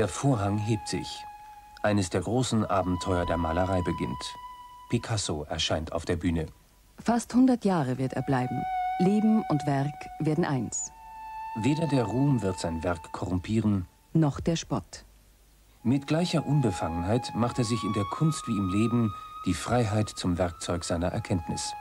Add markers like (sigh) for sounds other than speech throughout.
Der Vorhang hebt sich. Eines der großen Abenteuer der Malerei beginnt. Picasso erscheint auf der Bühne. Fast 100 Jahre wird er bleiben. Leben und Werk werden eins. Weder der Ruhm wird sein Werk korrumpieren, noch der Spott. Mit gleicher Unbefangenheit macht er sich in der Kunst wie im Leben die Freiheit zum Werkzeug seiner Erkenntnis.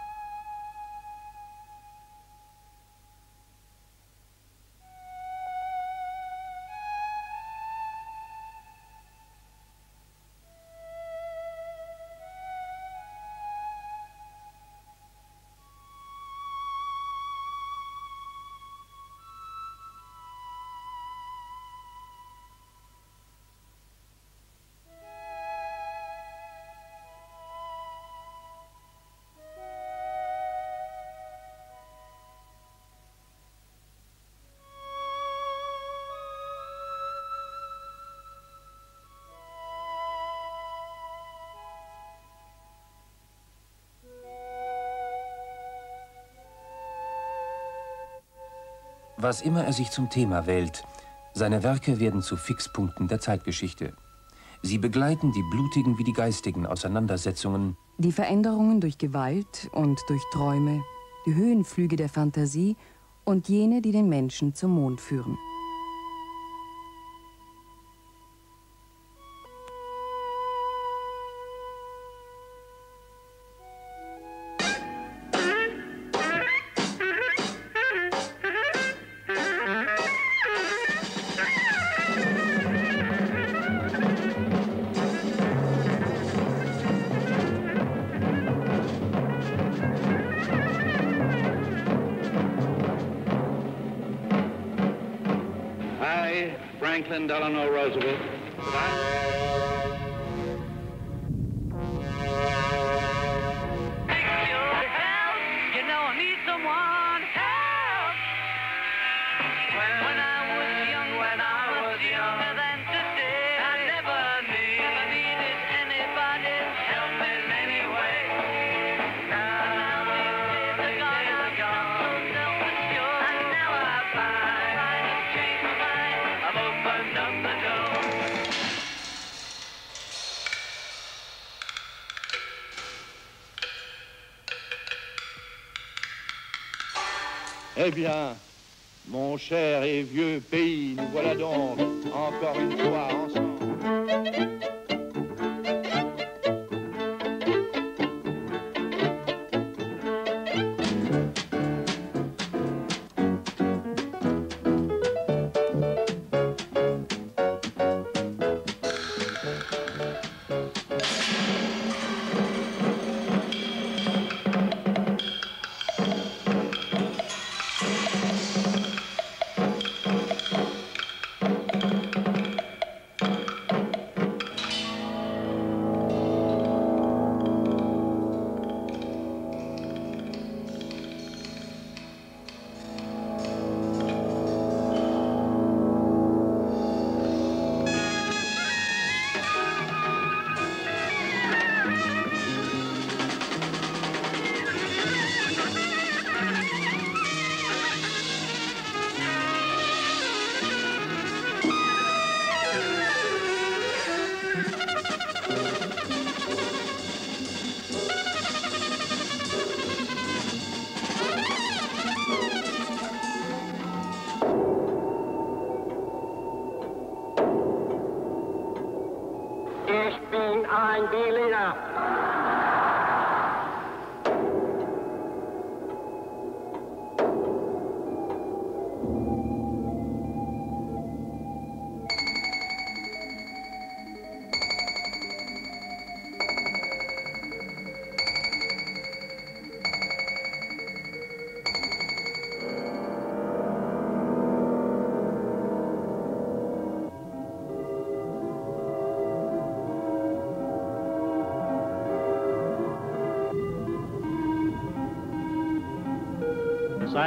Was immer er sich zum Thema wählt, seine Werke werden zu Fixpunkten der Zeitgeschichte. Sie begleiten die blutigen wie die geistigen Auseinandersetzungen, die Veränderungen durch Gewalt und durch Träume, die Höhenflüge der Fantasie und jene, die den Menschen zum Mond führen. Eh bien, mon cher et vieux pays, nous voilà donc encore une fois.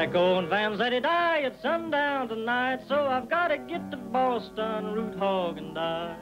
Psycho and Van said he die at sundown tonight, so I've got to get to Boston, root hog and die.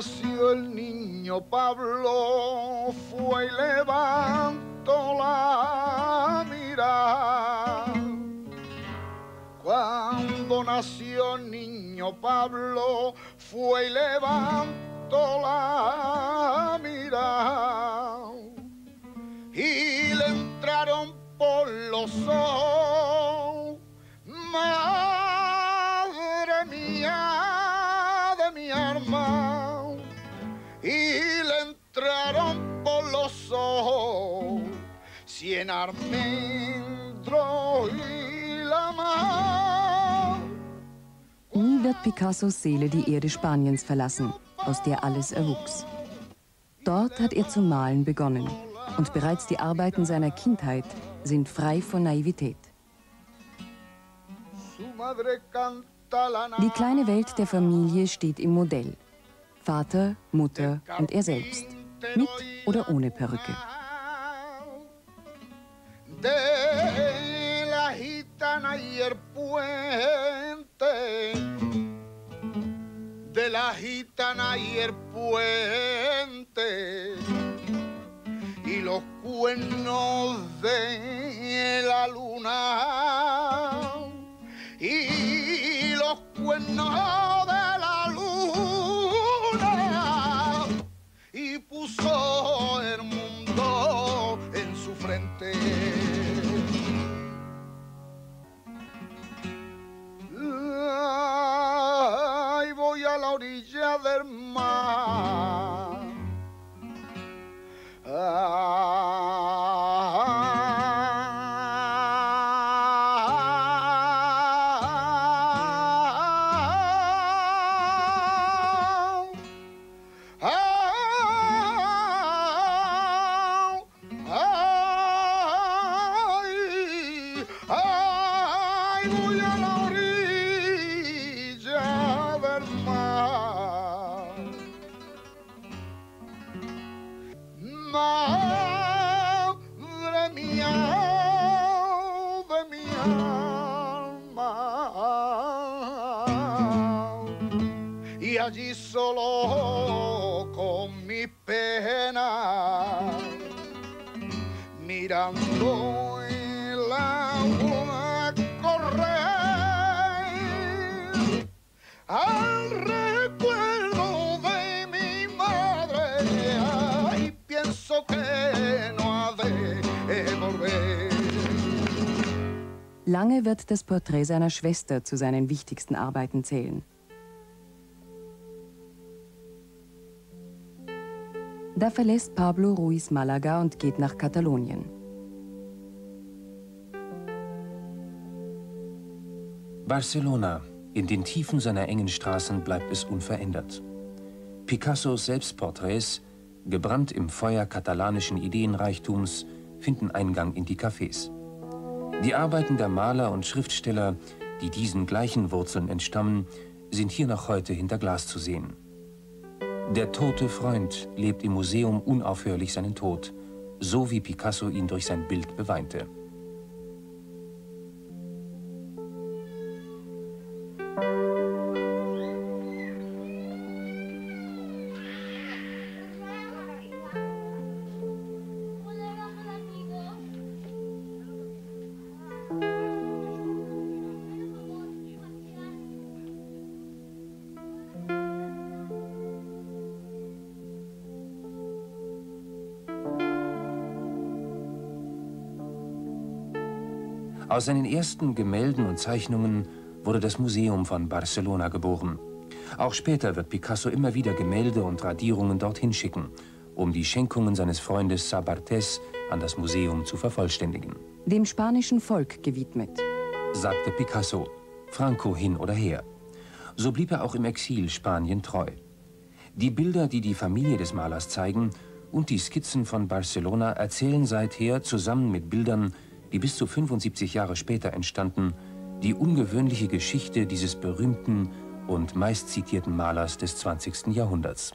Nació el niño Pablo fue y levantó la mirada. Cuando nació el niño Pablo fue y levantó la mirada. Y le entraron por los ojos. Cien almendros y la mar. Nie wird Picassos Seele die Erde Spaniens verlassen, aus der alles erwuchs. Dort hat er zu malen begonnen und bereits die Arbeiten seiner Kindheit sind frei von Naivität. Die kleine Welt der Familie steht im Modell. Vater, Mutter und er selbst. Mit oder ohne Perücke. De la gitana y el puente, de la gitana y el puente, y los cuernos de la luna, y los cuernos del mar. solo das Porträt seiner Schwester zu seinen wichtigsten Arbeiten zählen. Da verlässt Pablo Ruiz Malaga und geht nach Katalonien. Barcelona. In den Tiefen seiner engen Straßen bleibt es unverändert. Picassos Selbstporträts, gebrannt im Feuer katalanischen Ideenreichtums, finden Eingang in die Cafés. Die Arbeiten der Maler und Schriftsteller, die diesen gleichen Wurzeln entstammen, sind hier noch heute hinter Glas zu sehen. Der tote Freund lebt im Museum unaufhörlich seinen Tod, so wie Picasso ihn durch sein Bild beweinte. Aus seinen ersten Gemälden und Zeichnungen wurde das Museum von Barcelona geboren. Auch später wird Picasso immer wieder Gemälde und Radierungen dorthin schicken, um die Schenkungen seines Freundes Sabartés an das Museum zu vervollständigen. Dem spanischen Volk gewidmet. Sagte Picasso, Franco hin oder her. So blieb er auch im Exil Spanien treu. Die Bilder, die die Familie des Malers zeigen, und die Skizzen von Barcelona erzählen seither zusammen mit Bildern die bis zu 75 Jahre später entstanden, die ungewöhnliche Geschichte dieses berühmten und meistzitierten Malers des 20. Jahrhunderts.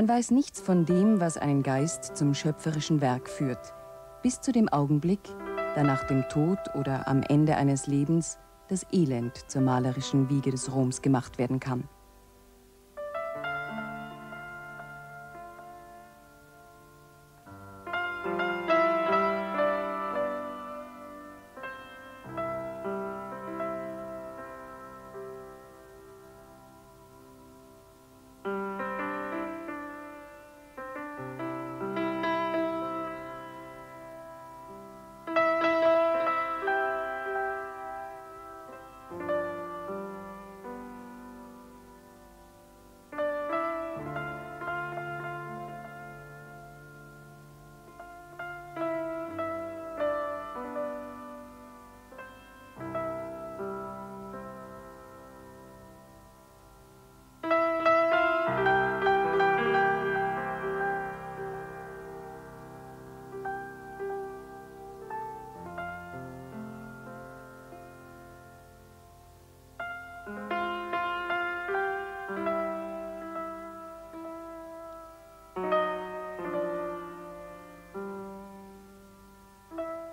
Man weiß nichts von dem, was einen Geist zum schöpferischen Werk führt, bis zu dem Augenblick, da nach dem Tod oder am Ende eines Lebens das Elend zur malerischen Wiege des Roms gemacht werden kann.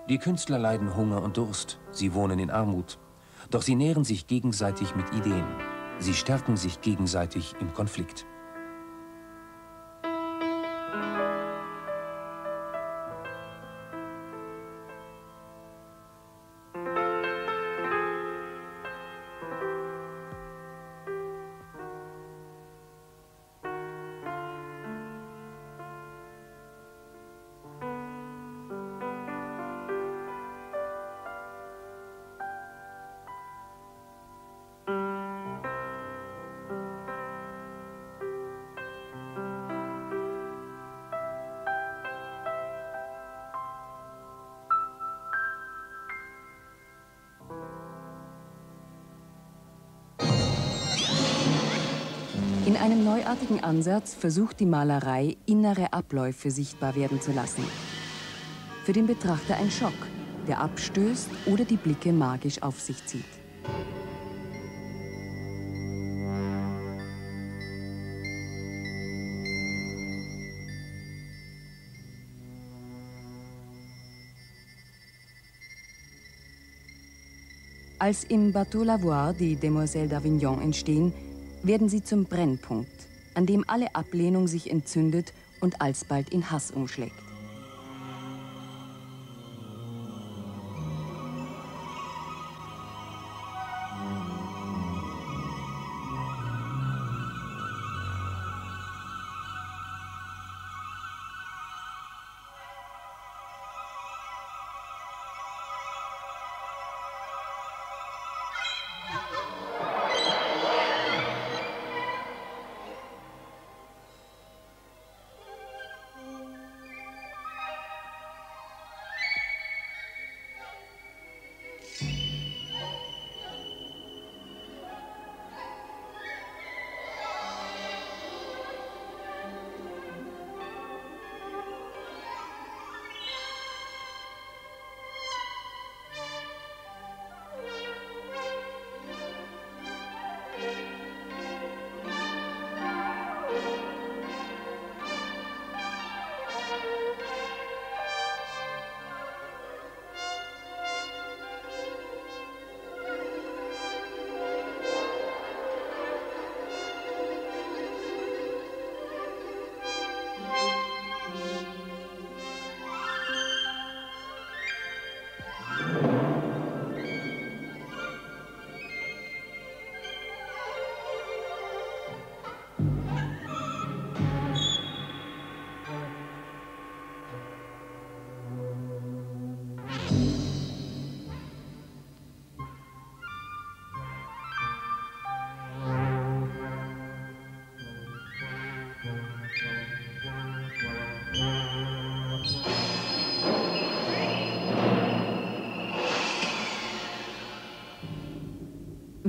Die Künstler leiden Hunger und Durst, sie wohnen in Armut. Doch sie nähren sich gegenseitig mit Ideen. Sie stärken sich gegenseitig im Konflikt. Einem neuartigen Ansatz versucht die Malerei, innere Abläufe sichtbar werden zu lassen. Für den Betrachter ein Schock, der abstößt oder die Blicke magisch auf sich zieht. Als im Bateau Lavoir die Demoiselles d'Avignon entstehen, werden sie zum Brennpunkt, an dem alle Ablehnung sich entzündet und alsbald in Hass umschlägt.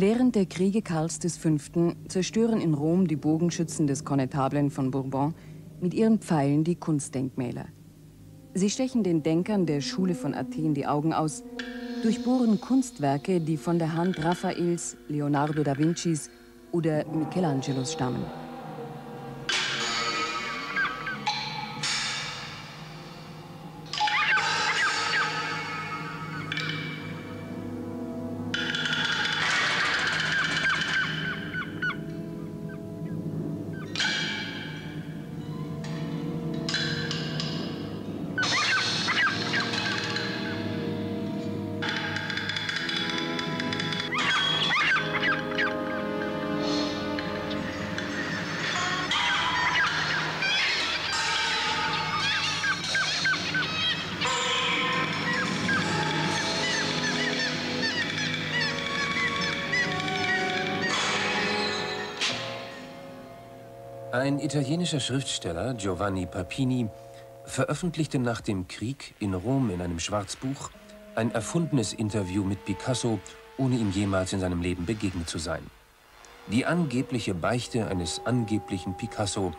Während der Kriege Karls V. zerstören in Rom die Bogenschützen des Konnetablen von Bourbon mit ihren Pfeilen die Kunstdenkmäler. Sie stechen den Denkern der Schule von Athen die Augen aus, durchbohren Kunstwerke, die von der Hand Raffaels, Leonardo da Vincis oder Michelangelos stammen. Italienischer Schriftsteller, Giovanni Papini, veröffentlichte nach dem Krieg in Rom in einem Schwarzbuch ein erfundenes Interview mit Picasso, ohne ihm jemals in seinem Leben begegnet zu sein. Die angebliche Beichte eines angeblichen Picasso,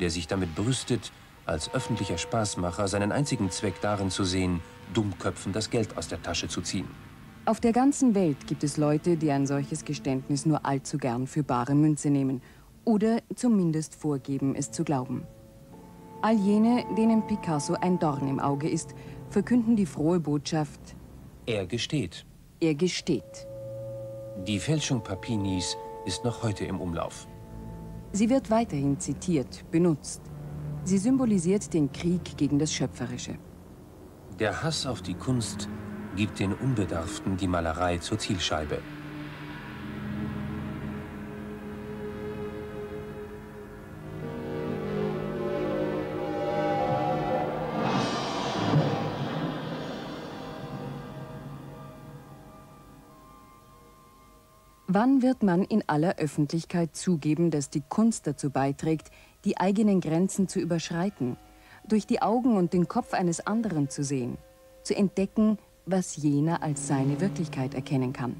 der sich damit brüstet, als öffentlicher Spaßmacher seinen einzigen Zweck darin zu sehen, Dummköpfen das Geld aus der Tasche zu ziehen. Auf der ganzen Welt gibt es Leute, die ein solches Geständnis nur allzu gern für bare Münze nehmen oder zumindest vorgeben, es zu glauben. All jene, denen Picasso ein Dorn im Auge ist, verkünden die frohe Botschaft, Er gesteht. er gesteht. Die Fälschung Papinis ist noch heute im Umlauf. Sie wird weiterhin zitiert, benutzt. Sie symbolisiert den Krieg gegen das Schöpferische. Der Hass auf die Kunst gibt den Unbedarften die Malerei zur Zielscheibe. Wann wird man in aller Öffentlichkeit zugeben, dass die Kunst dazu beiträgt, die eigenen Grenzen zu überschreiten, durch die Augen und den Kopf eines anderen zu sehen, zu entdecken, was jener als seine Wirklichkeit erkennen kann?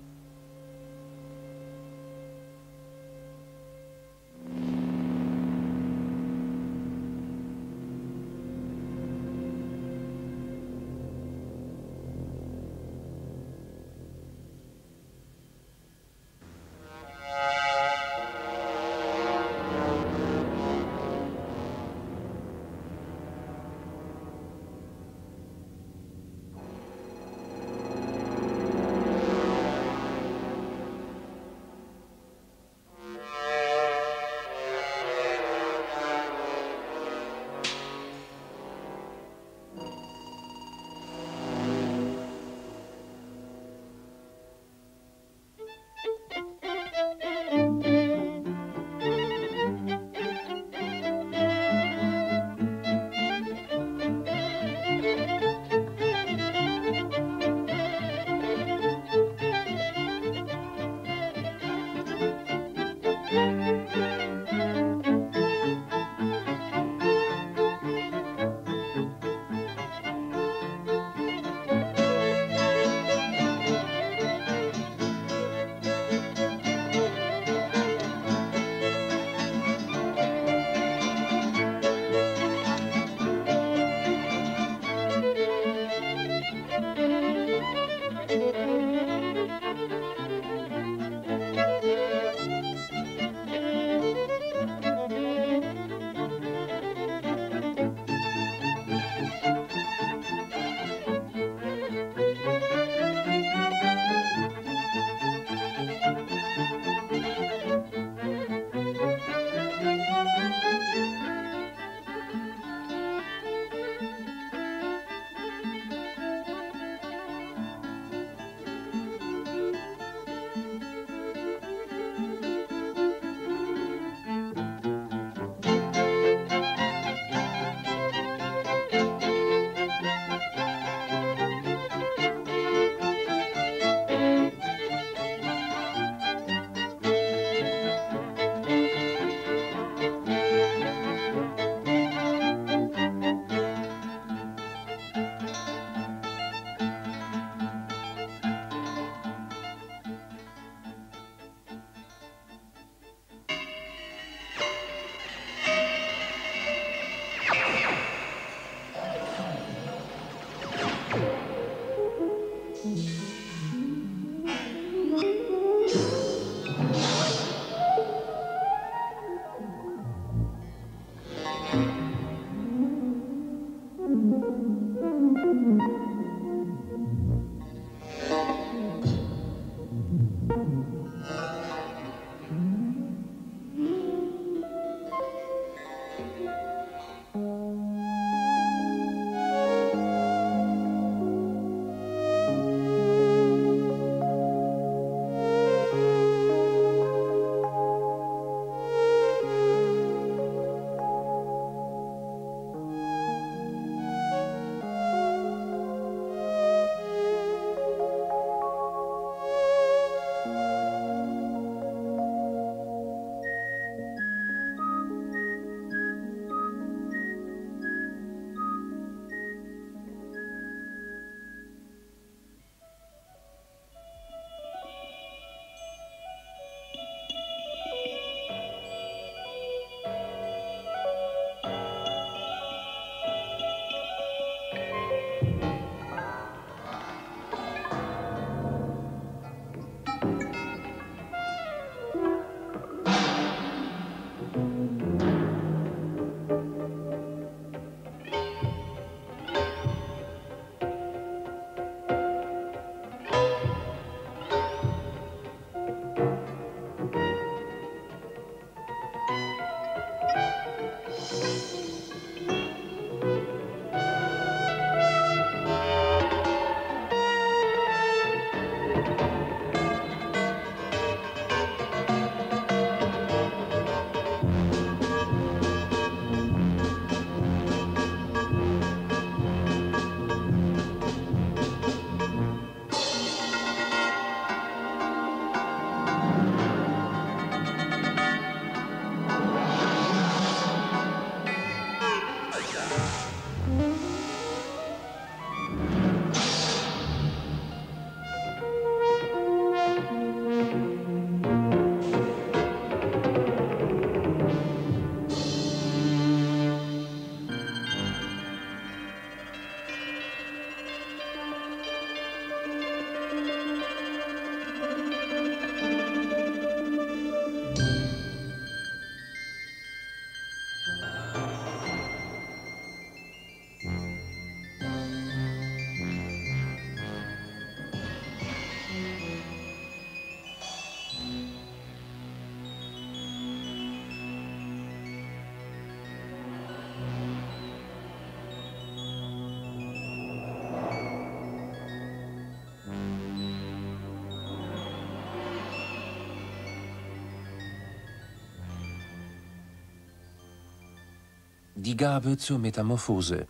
Die Gabe zur Metamorphose.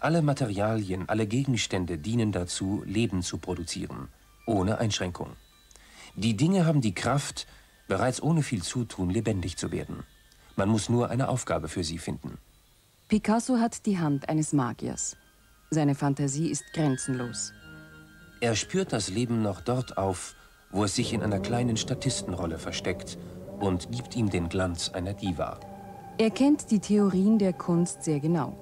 Alle Materialien, alle Gegenstände dienen dazu, Leben zu produzieren, ohne Einschränkung. Die Dinge haben die Kraft, bereits ohne viel Zutun lebendig zu werden. Man muss nur eine Aufgabe für sie finden. Picasso hat die Hand eines Magiers. Seine Fantasie ist grenzenlos. Er spürt das Leben noch dort auf, wo es sich in einer kleinen Statistenrolle versteckt und gibt ihm den Glanz einer Diva. Er kennt die Theorien der Kunst sehr genau.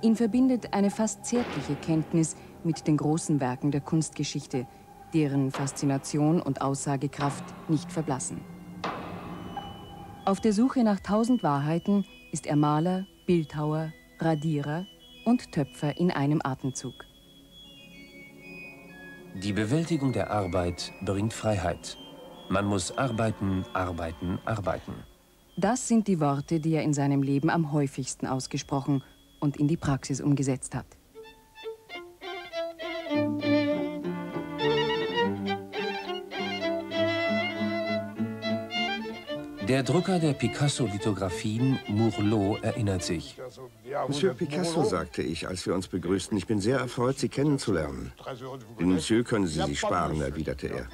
Ihn verbindet eine fast zärtliche Kenntnis mit den großen Werken der Kunstgeschichte, deren Faszination und Aussagekraft nicht verblassen. Auf der Suche nach tausend Wahrheiten ist er Maler, Bildhauer, Radierer und Töpfer in einem Atemzug. Die Bewältigung der Arbeit bringt Freiheit. Man muss arbeiten, arbeiten, arbeiten. Das sind die Worte, die er in seinem Leben am häufigsten ausgesprochen und in die Praxis umgesetzt hat. Der Drucker der Picasso-Lithografien, Mourlot, erinnert sich. Monsieur Picasso, sagte ich, als wir uns begrüßten, ich bin sehr erfreut, Sie kennenzulernen. Den Monsieur können Sie sich sparen, erwiderte er.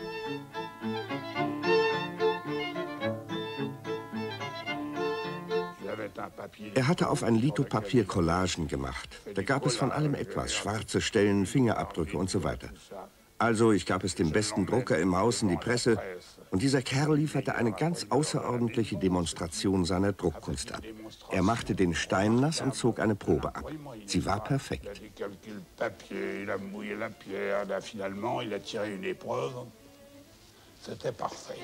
Er hatte auf ein Lithopapier Collagen gemacht. Da gab es von allem etwas, schwarze Stellen, Fingerabdrücke und so weiter. Also, ich gab es dem besten Drucker im Haus in die Presse und dieser Kerl lieferte eine ganz außerordentliche Demonstration seiner Druckkunst ab. Er machte den Stein nass und zog eine Probe ab. Sie war perfekt. C'était parfait.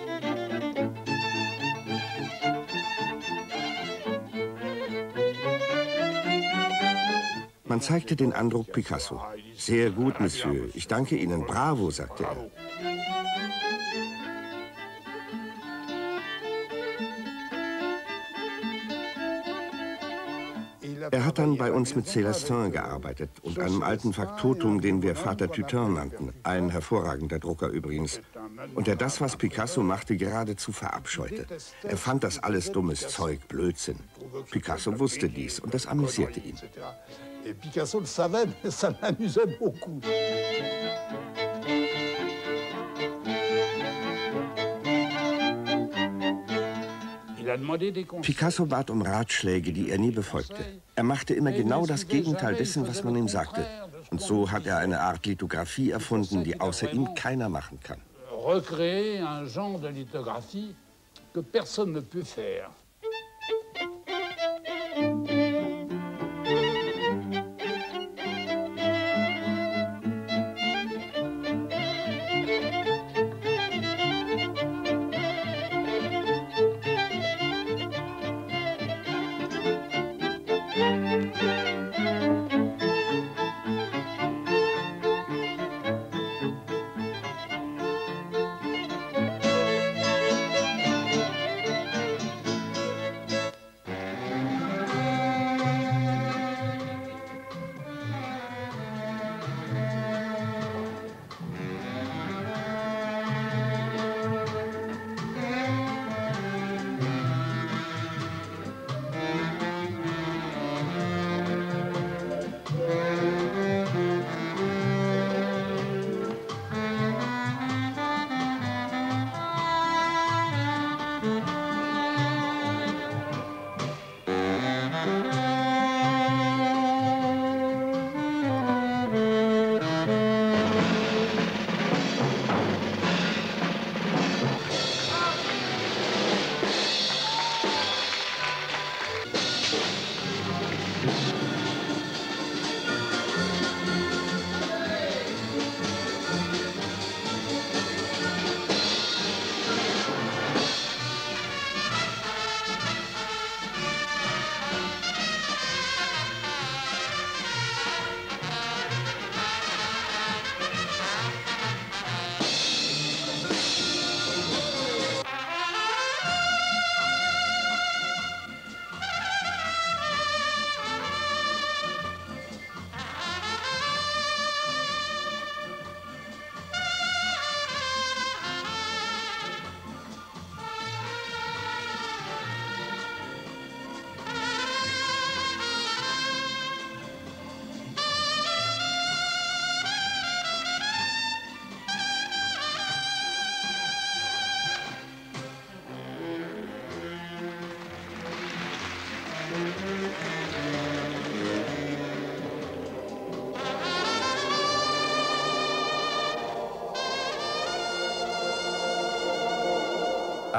Man zeigte den Andruck Picasso. Sehr gut, Monsieur. Ich danke Ihnen. Bravo, sagte er. Er hat dann bei uns mit Célestin gearbeitet und einem alten Faktotum, den wir Vater Tutin nannten. Ein hervorragender Drucker übrigens. Und der das, was Picasso machte, geradezu verabscheute. Er fand das alles dummes Zeug, Blödsinn. Picasso wusste dies und das amüsierte ihn. Picasso le savait, mais ça l'amusait beaucoup. Picasso bat um Ratschläge, die er nie befolgte. Er machte immer genau das Gegenteil dessen, was man ihm sagte. Und so hat er eine Art Lithografie erfunden, die außer ihm keiner machen kann. Recréer un genre de lithographie que personne ne peut faire.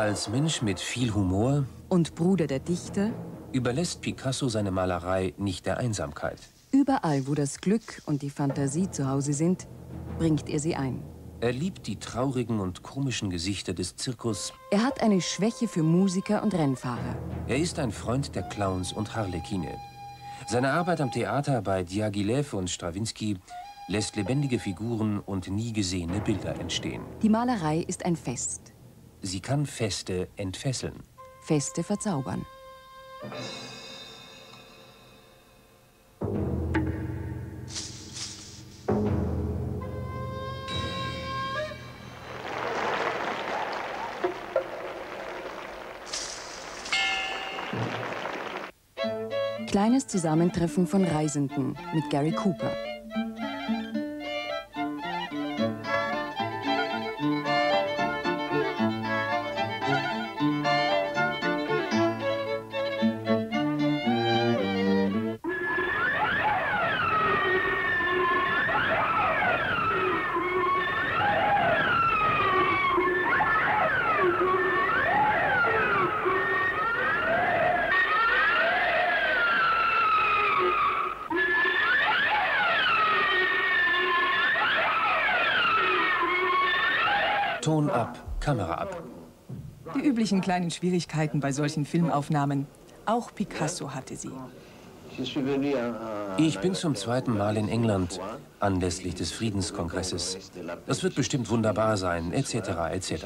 Als Mensch mit viel Humor und Bruder der Dichter überlässt Picasso seine Malerei nicht der Einsamkeit. Überall, wo das Glück und die Fantasie zu Hause sind, bringt er sie ein. Er liebt die traurigen und komischen Gesichter des Zirkus. Er hat eine Schwäche für Musiker und Rennfahrer. Er ist ein Freund der Clowns und Harlekine. Seine Arbeit am Theater bei Diaghilev und Strawinski lässt lebendige Figuren und nie gesehene Bilder entstehen. Die Malerei ist ein Fest. Sie kann Feste entfesseln. Feste verzaubern. Kleines Zusammentreffen von Reisenden mit Gary Cooper. Üblichen kleinen Schwierigkeiten bei solchen Filmaufnahmen. Auch Picasso hatte sie. Ich bin zum zweiten Mal in England anlässlich des Friedenskongresses. Das wird bestimmt wunderbar sein, etc., etc.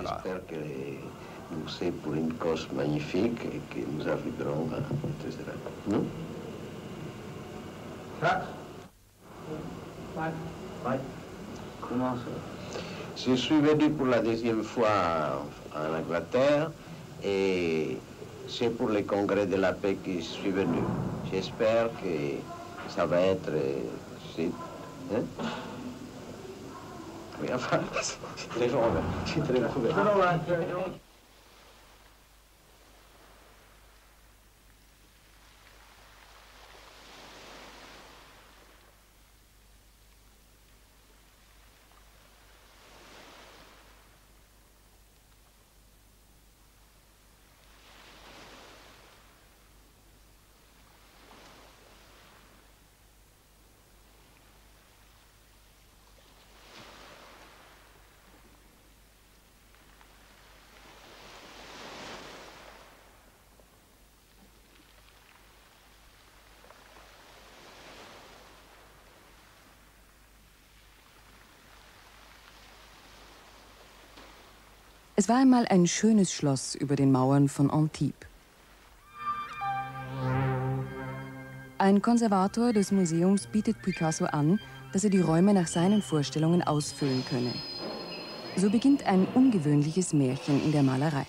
Je suis venu pour la deuxième fois en Angleterre et c'est pour le congrès de la paix que je suis venu. J'espère que ça va être... hein? Oui, enfin, c'est très mauvais. C'est très mauvais. Es war einmal ein schönes Schloss über den Mauern von Antibes. Ein Konservator des Museums bietet Picasso an, dass er die Räume nach seinen Vorstellungen ausfüllen könne. So beginnt ein ungewöhnliches Märchen in der Malerei.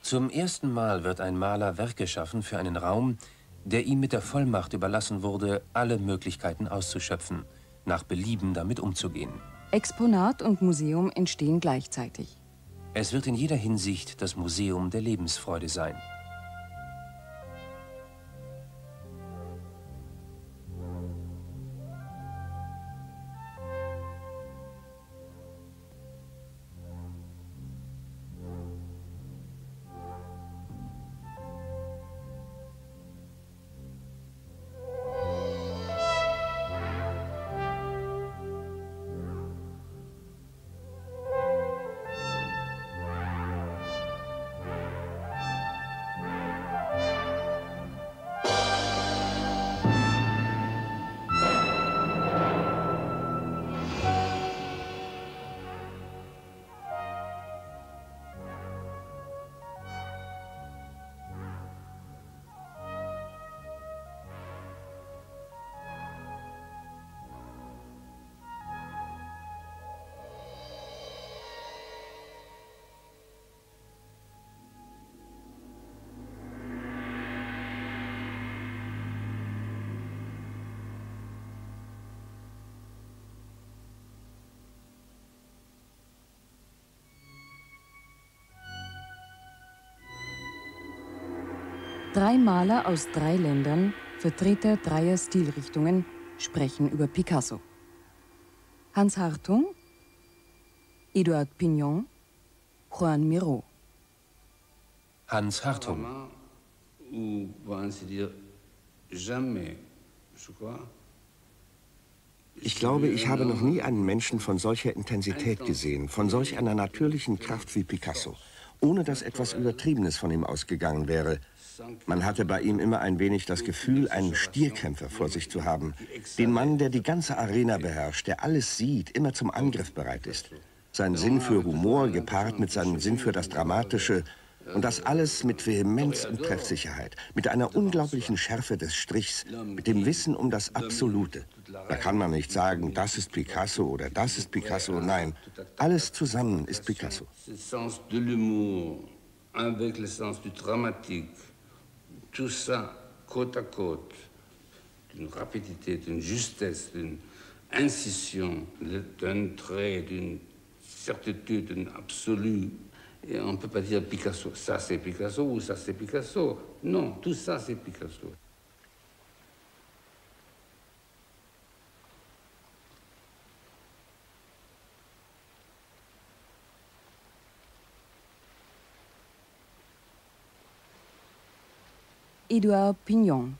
Zum ersten Mal wird ein Maler Werke schaffen für einen Raum, der ihm mit der Vollmacht überlassen wurde, alle Möglichkeiten auszuschöpfen, nach Belieben damit umzugehen. Exponat und Museum entstehen gleichzeitig. Es wird in jeder Hinsicht das Museum der Lebensfreude sein. Drei Maler aus drei Ländern, Vertreter dreier Stilrichtungen, sprechen über Picasso. Hans Hartung, Eduard Pignon, Juan Miro. Hans Hartung. Ich glaube, ich habe noch nie einen Menschen von solcher Intensität gesehen, von solch einer natürlichen Kraft wie Picasso, ohne dass etwas Übertriebenes von ihm ausgegangen wäre. Man hatte bei ihm immer ein wenig das Gefühl, einen Stierkämpfer vor sich zu haben. Den Mann, der die ganze Arena beherrscht, der alles sieht, immer zum Angriff bereit ist. Sein Sinn für Humor gepaart mit seinem Sinn für das Dramatische und das alles mit Vehemenz und Treffsicherheit, mit einer unglaublichen Schärfe des Strichs, mit dem Wissen um das Absolute. Da kann man nicht sagen, das ist Picasso oder das ist Picasso. Nein, alles zusammen ist Picasso. avec le sens du dramatique, tout ça côte à côte, d'une rapidité, d'une justesse, d'une incision, d'un trait, d'une certitude, d'une absolue. Et on ne peut pas dire Picasso, ça c'est Picasso ou ça c'est Picasso. Non, tout ça c'est Picasso. Edouard Pignon.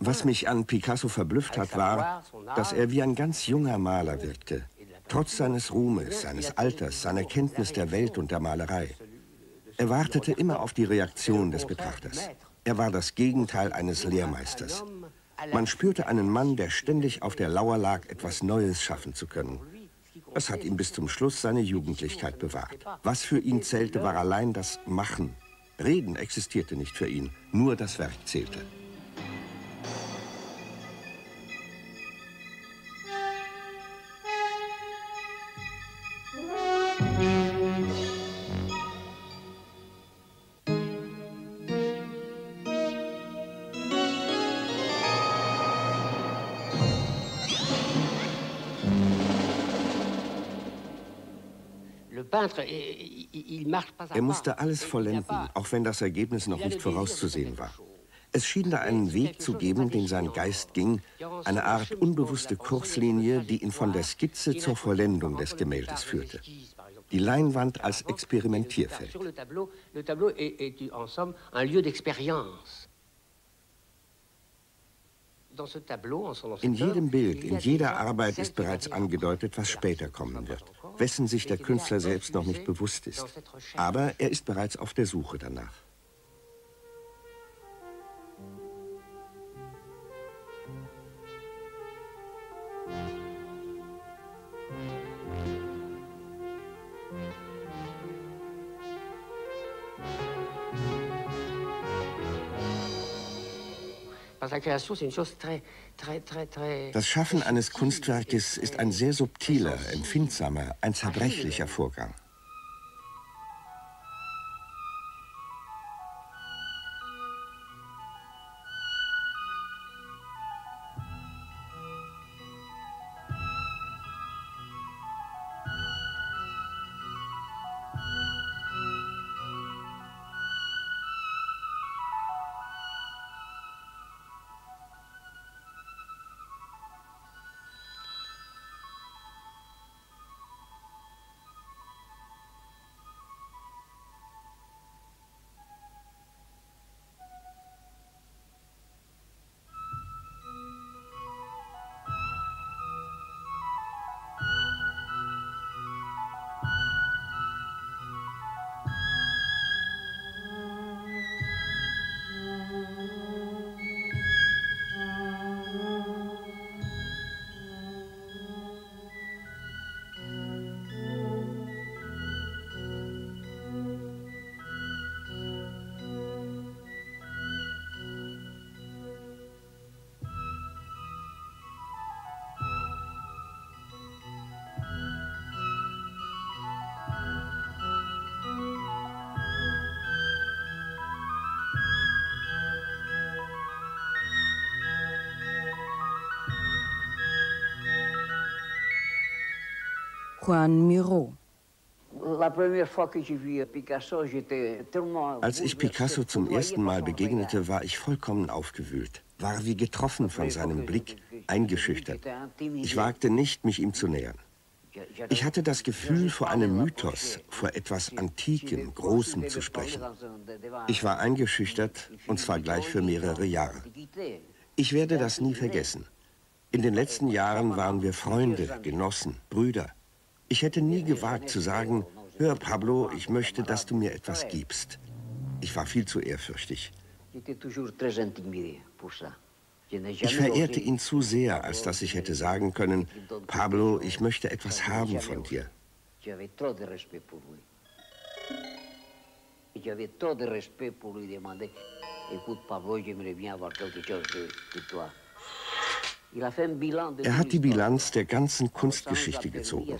Was mich an Picasso verblüfft hat, war, dass er wie ein ganz junger Maler wirkte. Trotz seines Ruhmes, seines Alters, seiner Kenntnis der Welt und der Malerei. Er wartete immer auf die Reaktion des Betrachters. Er war das Gegenteil eines Lehrmeisters. Man spürte einen Mann, der ständig auf der Lauer lag, etwas Neues schaffen zu können. Das hat ihm bis zum Schluss seine Jugendlichkeit bewahrt. Was für ihn zählte, war allein das Machen, Reden existierte nicht für ihn, nur das Werk zählte. Er musste alles vollenden, auch wenn das Ergebnis noch nicht vorauszusehen war. Es schien da einen Weg zu geben, den sein Geist ging, eine Art unbewusste Kurslinie, die ihn von der Skizze zur Vollendung des Gemäldes führte. Die Leinwand als Experimentierfeld. In jedem Bild, in jeder Arbeit ist bereits angedeutet, was später kommen wird, wessen sich der Künstler selbst noch nicht bewusst ist. Aber er ist bereits auf der Suche danach. Das Schaffen eines Kunstwerkes ist ein sehr subtiler, empfindsamer, ein zerbrechlicher Vorgang. Juan Miro. Als ich Picasso zum ersten Mal begegnete, war ich vollkommen aufgewühlt, war wie getroffen von seinem Blick, eingeschüchtert. Ich wagte nicht, mich ihm zu nähern. Ich hatte das Gefühl, vor einem Mythos, vor etwas Antikem, Großem zu sprechen. Ich war eingeschüchtert, und zwar gleich für mehrere Jahre. Ich werde das nie vergessen. In den letzten Jahren waren wir Freunde, Genossen, Brüder. Ich hätte nie gewagt zu sagen, hör Pablo, ich möchte, dass du mir etwas gibst. Ich war viel zu ehrfürchtig. Ich verehrte ihn zu sehr, als dass ich hätte sagen können, Pablo, ich möchte etwas haben von dir. Er hat die Bilanz der ganzen Kunstgeschichte gezogen.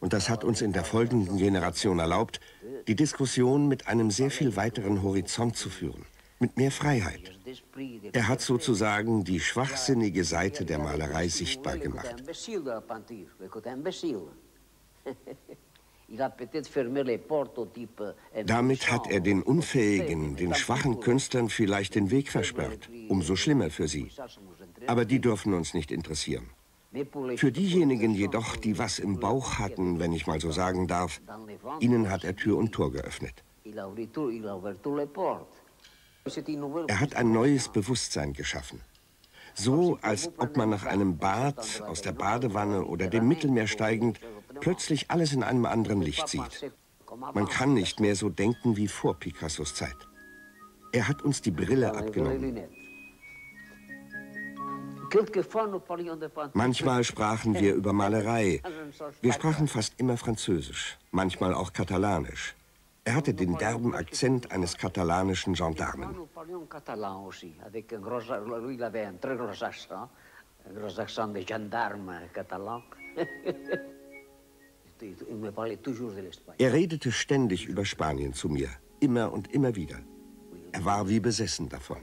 Und das hat uns in der folgenden Generation erlaubt, die Diskussion mit einem sehr viel weiteren Horizont zu führen mit mehr Freiheit. Er hat sozusagen die schwachsinnige Seite der Malerei sichtbar gemacht. (laughs) Damit hat er den unfähigen, den schwachen Künstlern vielleicht den Weg versperrt. Umso schlimmer für sie. Aber die dürfen uns nicht interessieren. Für diejenigen jedoch, die was im Bauch hatten, wenn ich mal so sagen darf, ihnen hat er Tür und Tor geöffnet. Er hat ein neues Bewusstsein geschaffen. So, als ob man nach einem Bad, aus der Badewanne oder dem Mittelmeer steigend plötzlich alles in einem anderen Licht sieht. Man kann nicht mehr so denken wie vor Picassos Zeit. Er hat uns die Brille abgenommen. Manchmal sprachen wir über Malerei. Wir sprachen fast immer Französisch, manchmal auch Katalanisch. Er hatte den derben Akzent eines katalanischen Gendarmen. Er redete ständig über Spanien zu mir, immer und immer wieder. Er war wie besessen davon.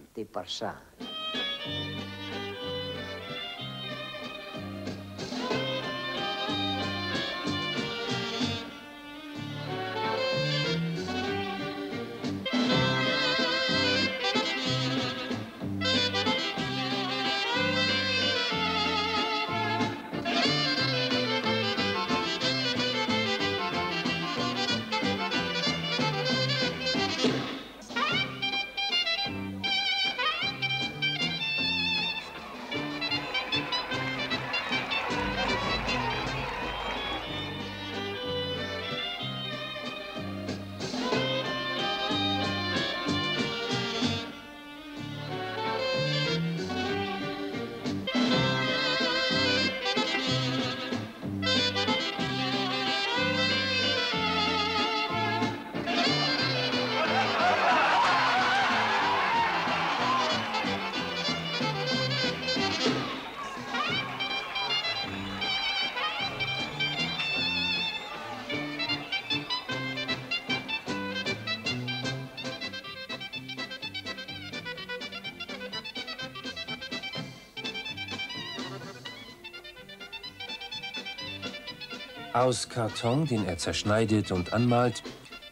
Aus Karton, den er zerschneidet und anmalt,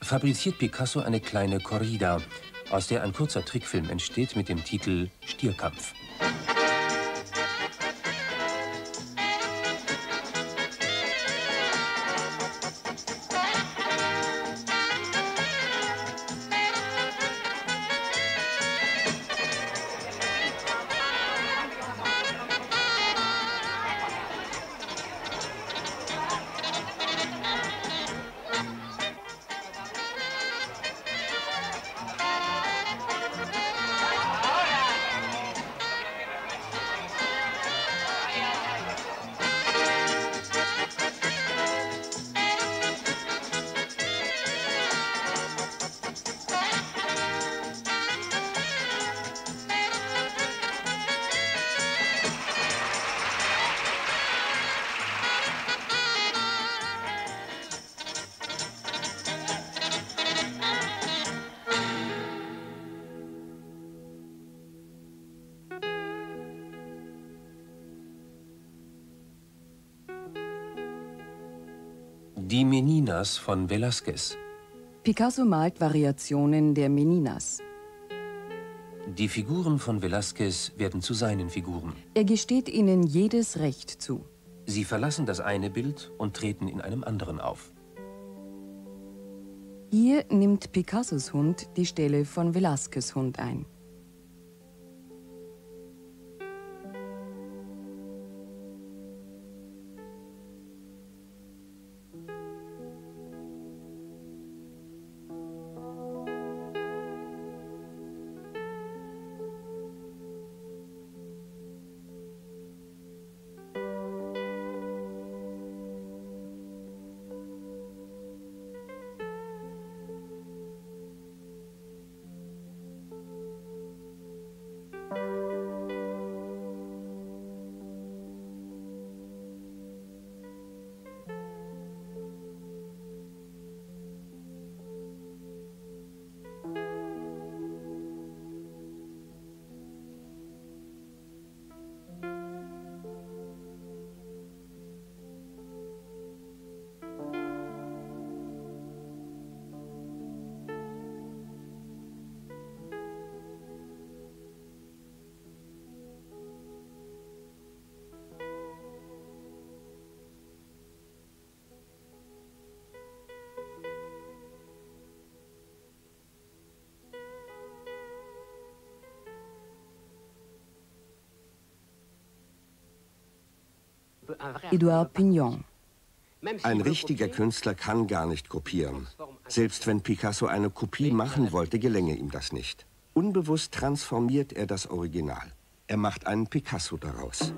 fabriziert Picasso eine kleine Corrida, aus der ein kurzer Trickfilm entsteht mit dem Titel Stierkampf. Meninas von Velázquez. Picasso malt Variationen der Meninas. Die Figuren von Velázquez werden zu seinen Figuren. Er gesteht ihnen jedes Recht zu. Sie verlassen das eine Bild und treten in einem anderen auf. Hier nimmt Picassos Hund die Stelle von Velázquez Hund ein. Edouard Pignon. Ein richtiger Künstler kann gar nicht kopieren. Selbst wenn Picasso eine Kopie machen wollte, gelänge ihm das nicht. Unbewusst transformiert er das Original. Er macht einen Picasso daraus.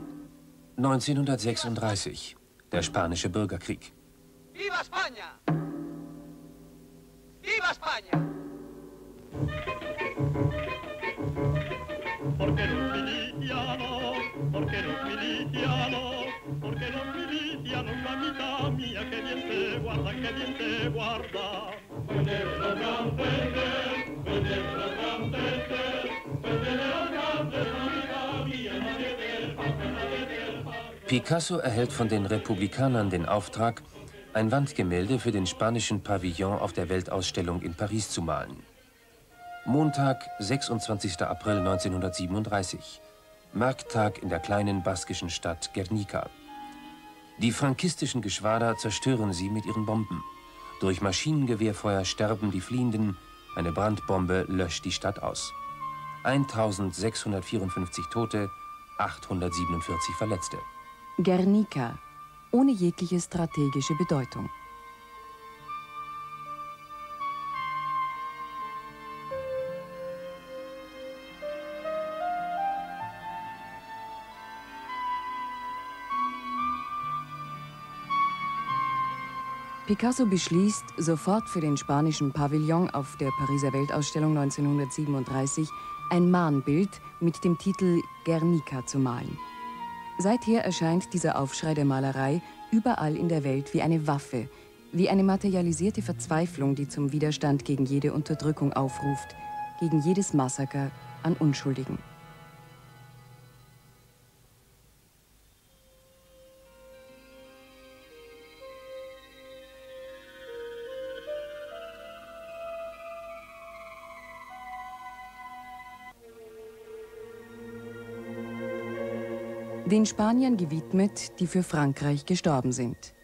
1936, der spanische Bürgerkrieg. Viva España! Viva España! Porque los milicianos, porque los milicianos, mamita mía, que bien te guarda, que bien te guarda. Vete los franceses, vete los franceses, vete los franceses, mamita mía, nadie te. Picasso erhält von den Republikanern den Auftrag, ein Wandgemälde für den spanischen Pavillon auf der Weltausstellung in Paris zu malen. Montag, 26. April 1937. Markttag in der kleinen baskischen Stadt Guernica. Die frankistischen Geschwader zerstören sie mit ihren Bomben. Durch Maschinengewehrfeuer sterben die Fliehenden, eine Brandbombe löscht die Stadt aus. 1654 Tote, 847 Verletzte. Guernica, ohne jegliche strategische Bedeutung. Picasso beschließt, sofort für den spanischen Pavillon auf der Pariser Weltausstellung 1937 ein Mahnbild mit dem Titel Guernica zu malen. Seither erscheint dieser Aufschrei der Malerei überall in der Welt wie eine Waffe, wie eine materialisierte Verzweiflung, die zum Widerstand gegen jede Unterdrückung aufruft, gegen jedes Massaker an Unschuldigen. Den Spaniern gewidmet, die für Frankreich gestorben sind.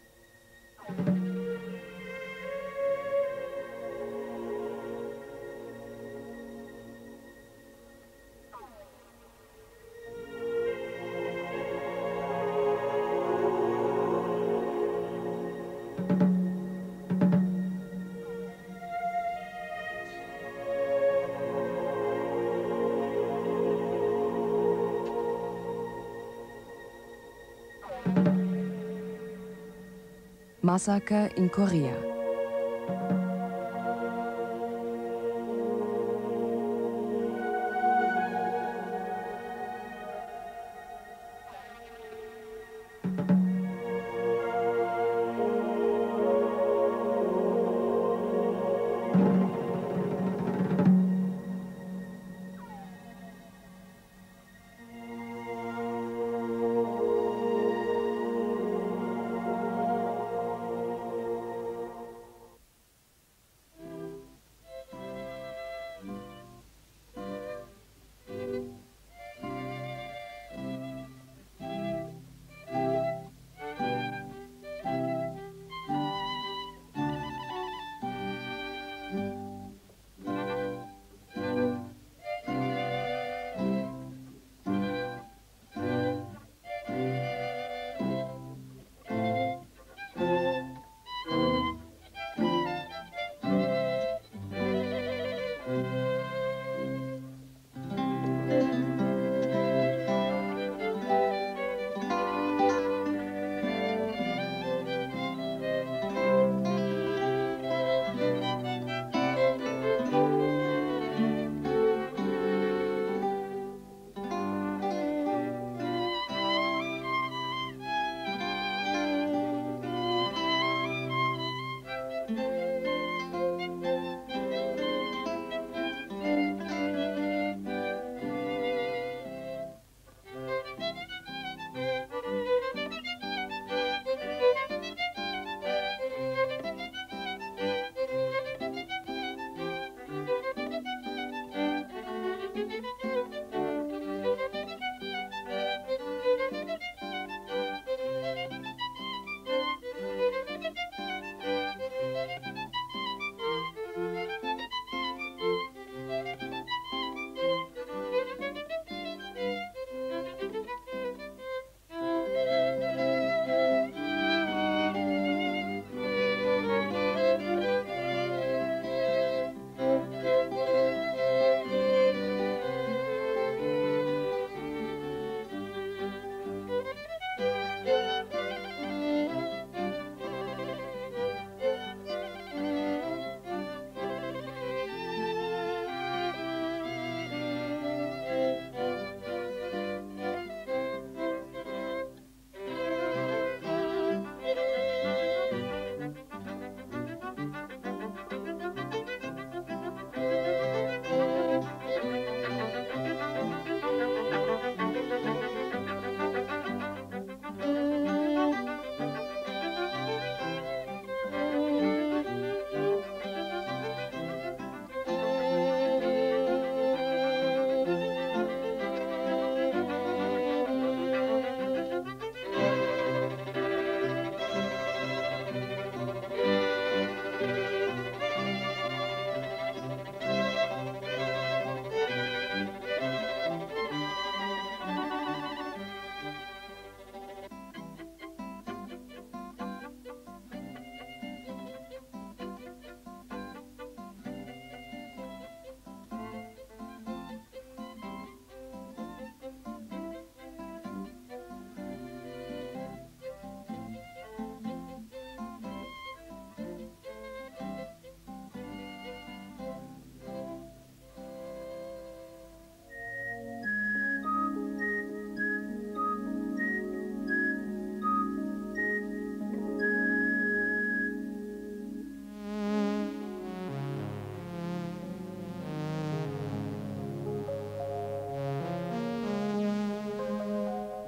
Massaker in Korea.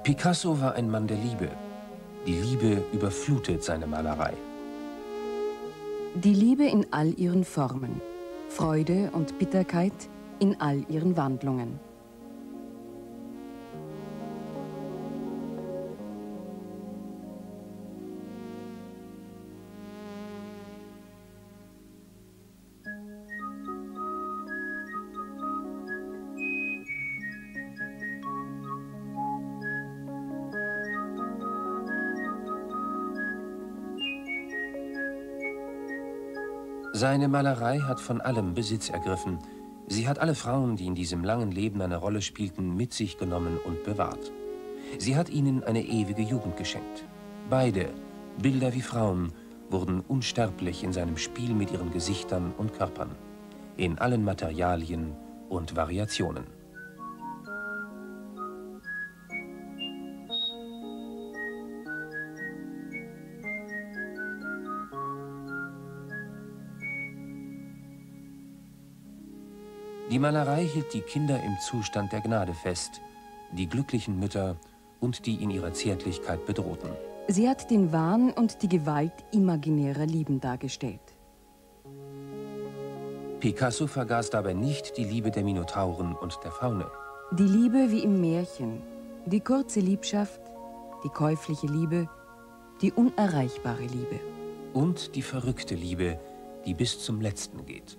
Picasso war ein Mann der Liebe. Die Liebe überflutet seine Malerei. Die Liebe in all ihren Formen, Freude und Bitterkeit in all ihren Wandlungen. Seine Malerei hat von allem Besitz ergriffen. Sie hat alle Frauen, die in diesem langen Leben eine Rolle spielten, mit sich genommen und bewahrt. Sie hat ihnen eine ewige Jugend geschenkt. Beide, Bilder wie Frauen, wurden unsterblich in seinem Spiel mit ihren Gesichtern und Körpern, in allen Materialien und Variationen. Malerei hielt die Kinder im Zustand der Gnade fest, die glücklichen Mütter und die in ihrer Zärtlichkeit bedrohten. Sie hat den Wahn und die Gewalt imaginärer Lieben dargestellt. Picasso vergaß dabei nicht die Liebe der Minotauren und der Faune. Die Liebe wie im Märchen, die kurze Liebschaft, die käufliche Liebe, die unerreichbare Liebe. Und die verrückte Liebe, die bis zum Letzten geht.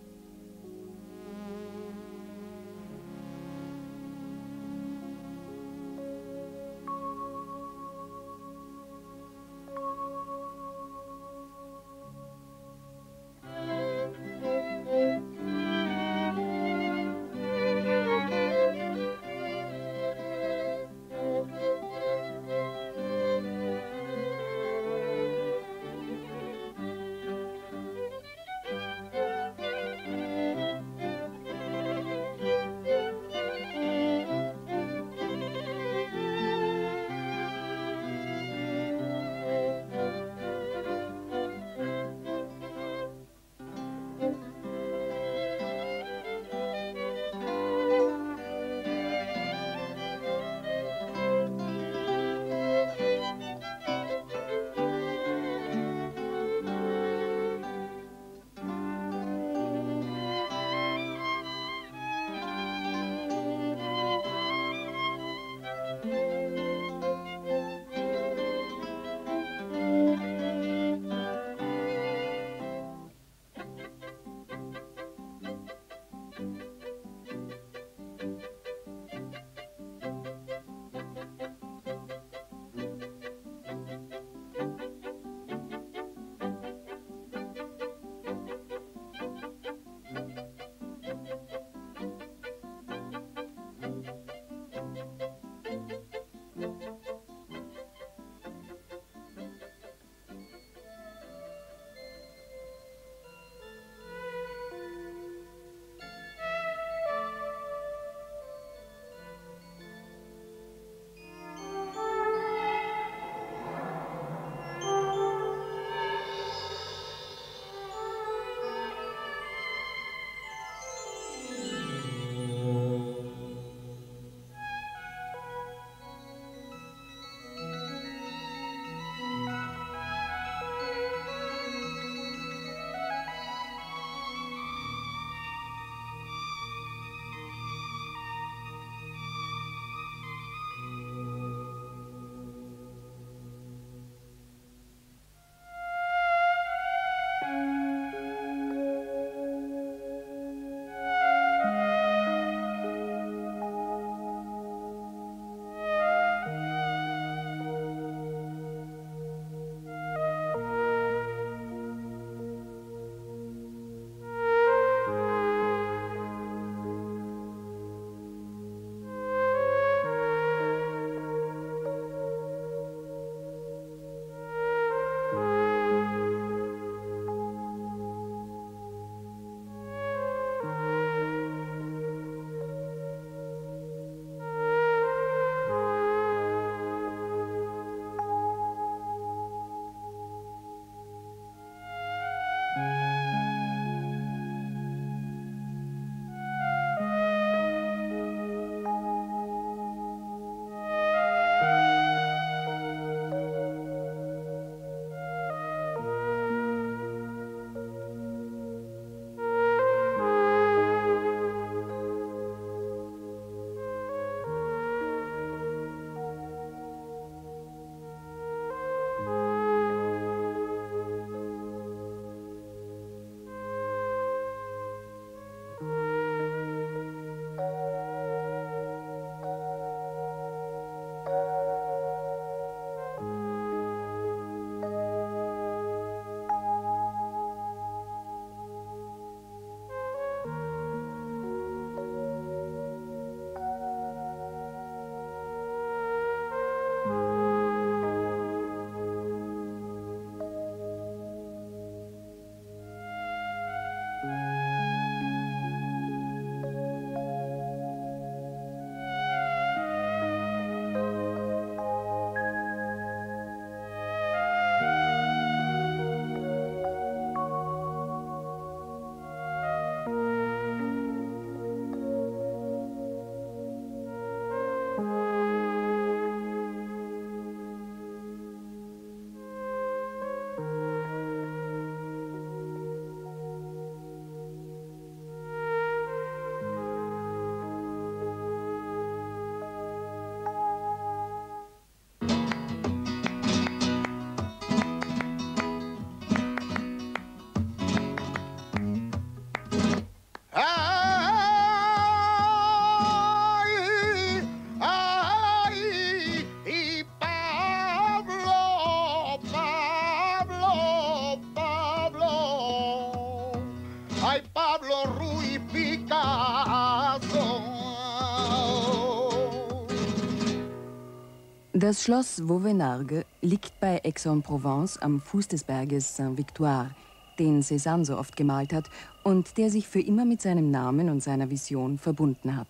Das Schloss Vauvenargues liegt bei Aix-en-Provence am Fuß des Berges Saint-Victoire, den Cézanne so oft gemalt hat und der sich für immer mit seinem Namen und seiner Vision verbunden hat.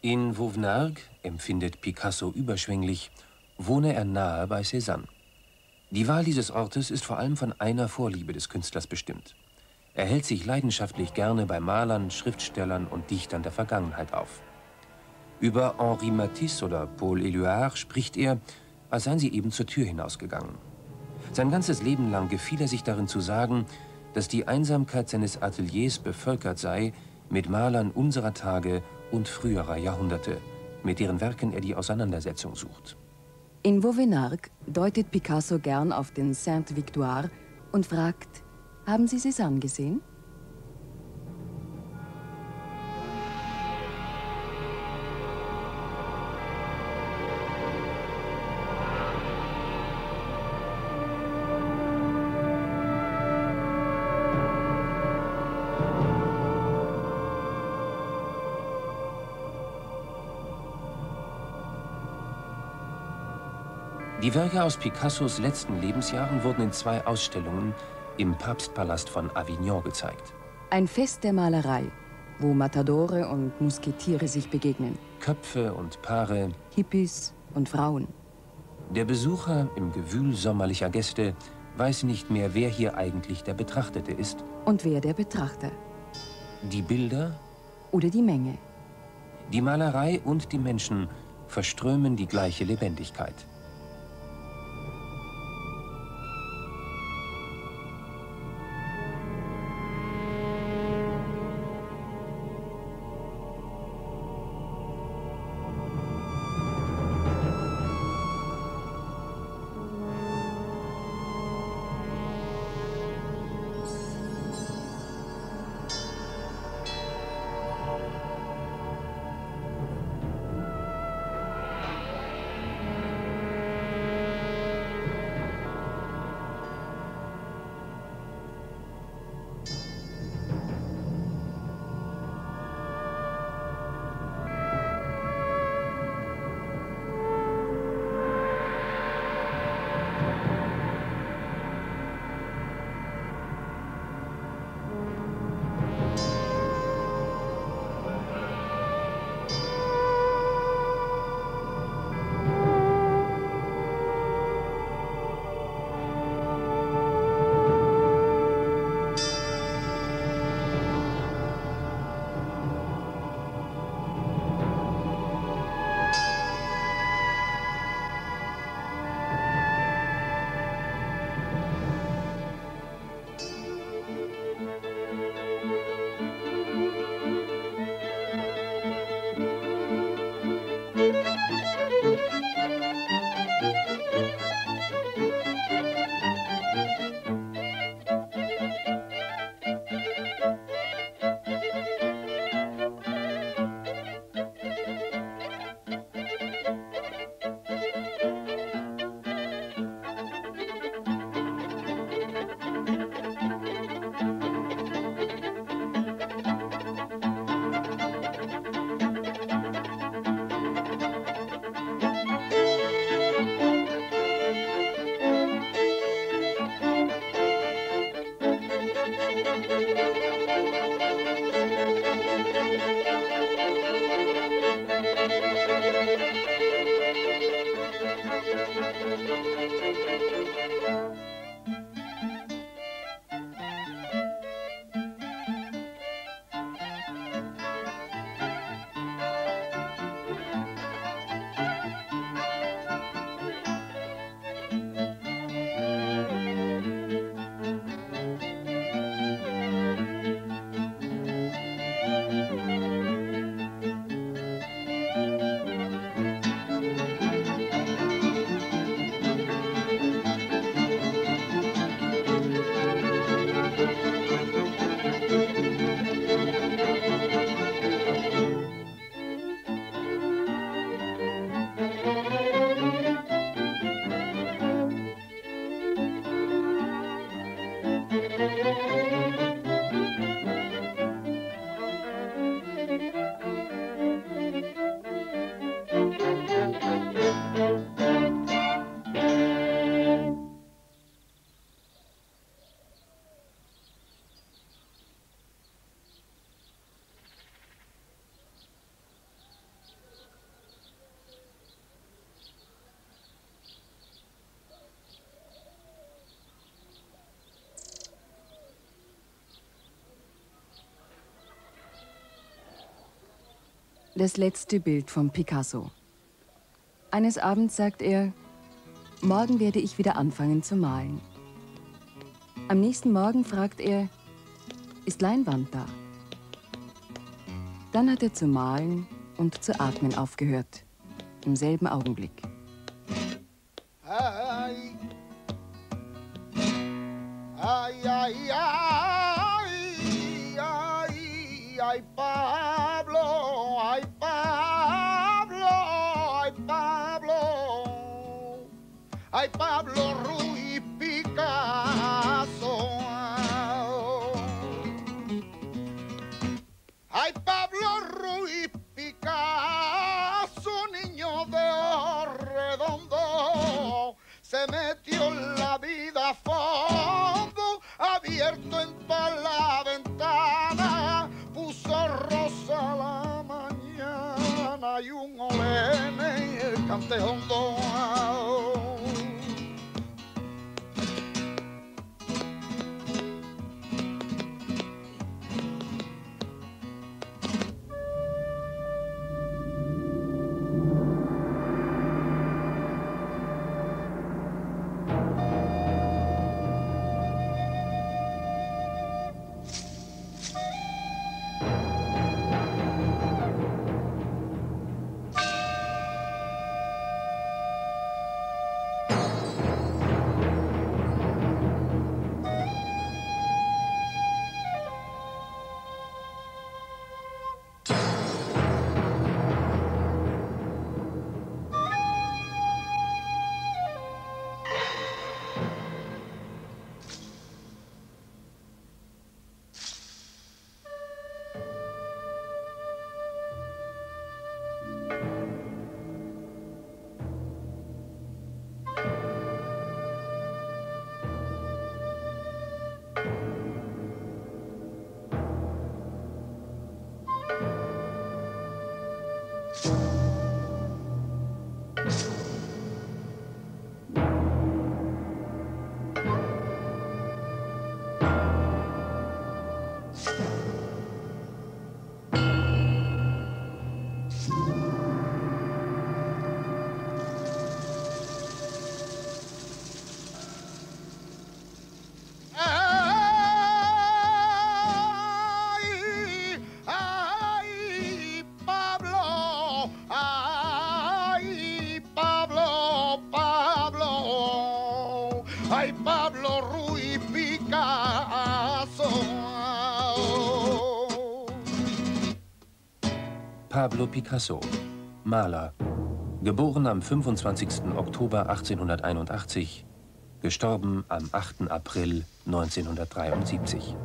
In Vauvenargues, empfindet Picasso überschwänglich, wohne er nahe bei Cézanne. Die Wahl dieses Ortes ist vor allem von einer Vorliebe des Künstlers bestimmt. Er hält sich leidenschaftlich gerne bei Malern, Schriftstellern und Dichtern der Vergangenheit auf. Über Henri Matisse oder Paul Éluard spricht er, als seien sie eben zur Tür hinausgegangen. Sein ganzes Leben lang gefiel er sich darin zu sagen, dass die Einsamkeit seines Ateliers bevölkert sei mit Malern unserer Tage und früherer Jahrhunderte, mit deren Werken er die Auseinandersetzung sucht. In Vauvenargues deutet Picasso gern auf den Sainte-Victoire und fragt, haben Sie Cézanne gesehen? Die Werke aus Picassos letzten Lebensjahren wurden in zwei Ausstellungen im Papstpalast von Avignon gezeigt. Ein Fest der Malerei, wo Matadore und Musketiere sich begegnen. Köpfe und Paare, Hippies und Frauen. Der Besucher im Gewühl sommerlicher Gäste weiß nicht mehr, wer hier eigentlich der Betrachtete ist. Und wer der Betrachter. Die Bilder oder die Menge. Die Malerei und die Menschen verströmen die gleiche Lebendigkeit. Das letzte Bild von Picasso. Eines Abends sagt er, morgen werde ich wieder anfangen zu malen. Am nächsten Morgen fragt er, ist Leinwand da? Dann hat er zu malen und zu atmen aufgehört. Im selben Augenblick. Pablo Picasso, Maler, geboren am 25. Oktober 1881, gestorben am 8. April 1973.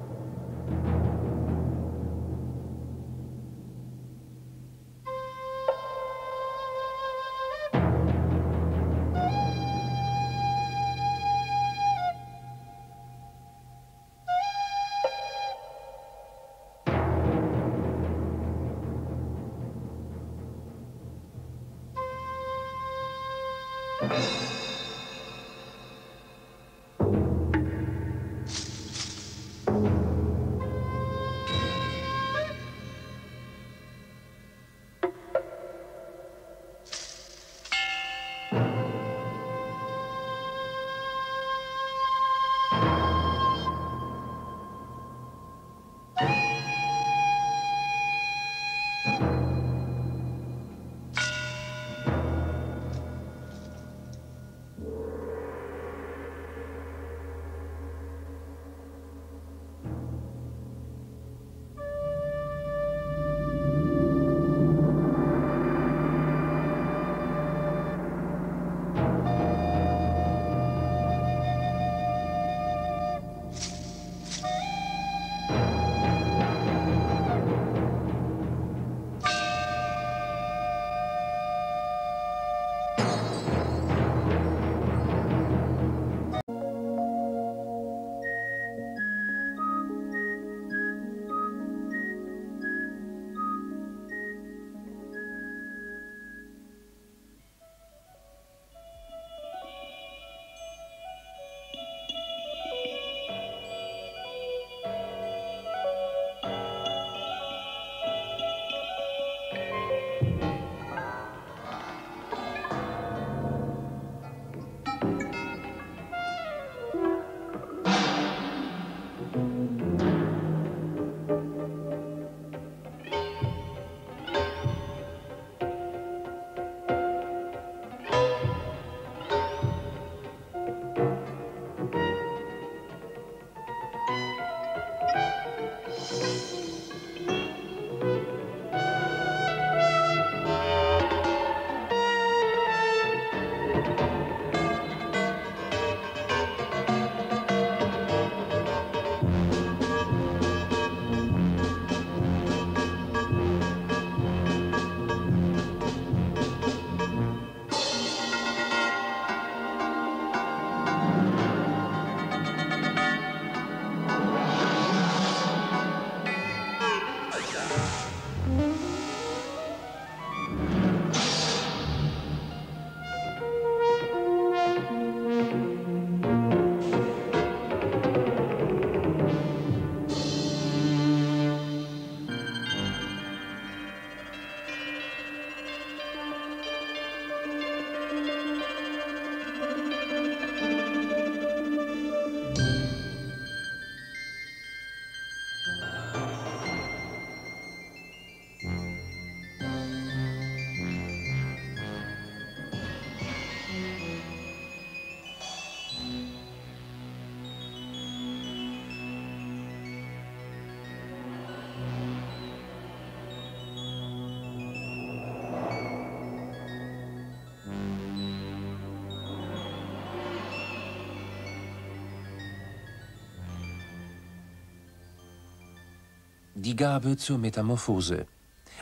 Die Gabe zur Metamorphose.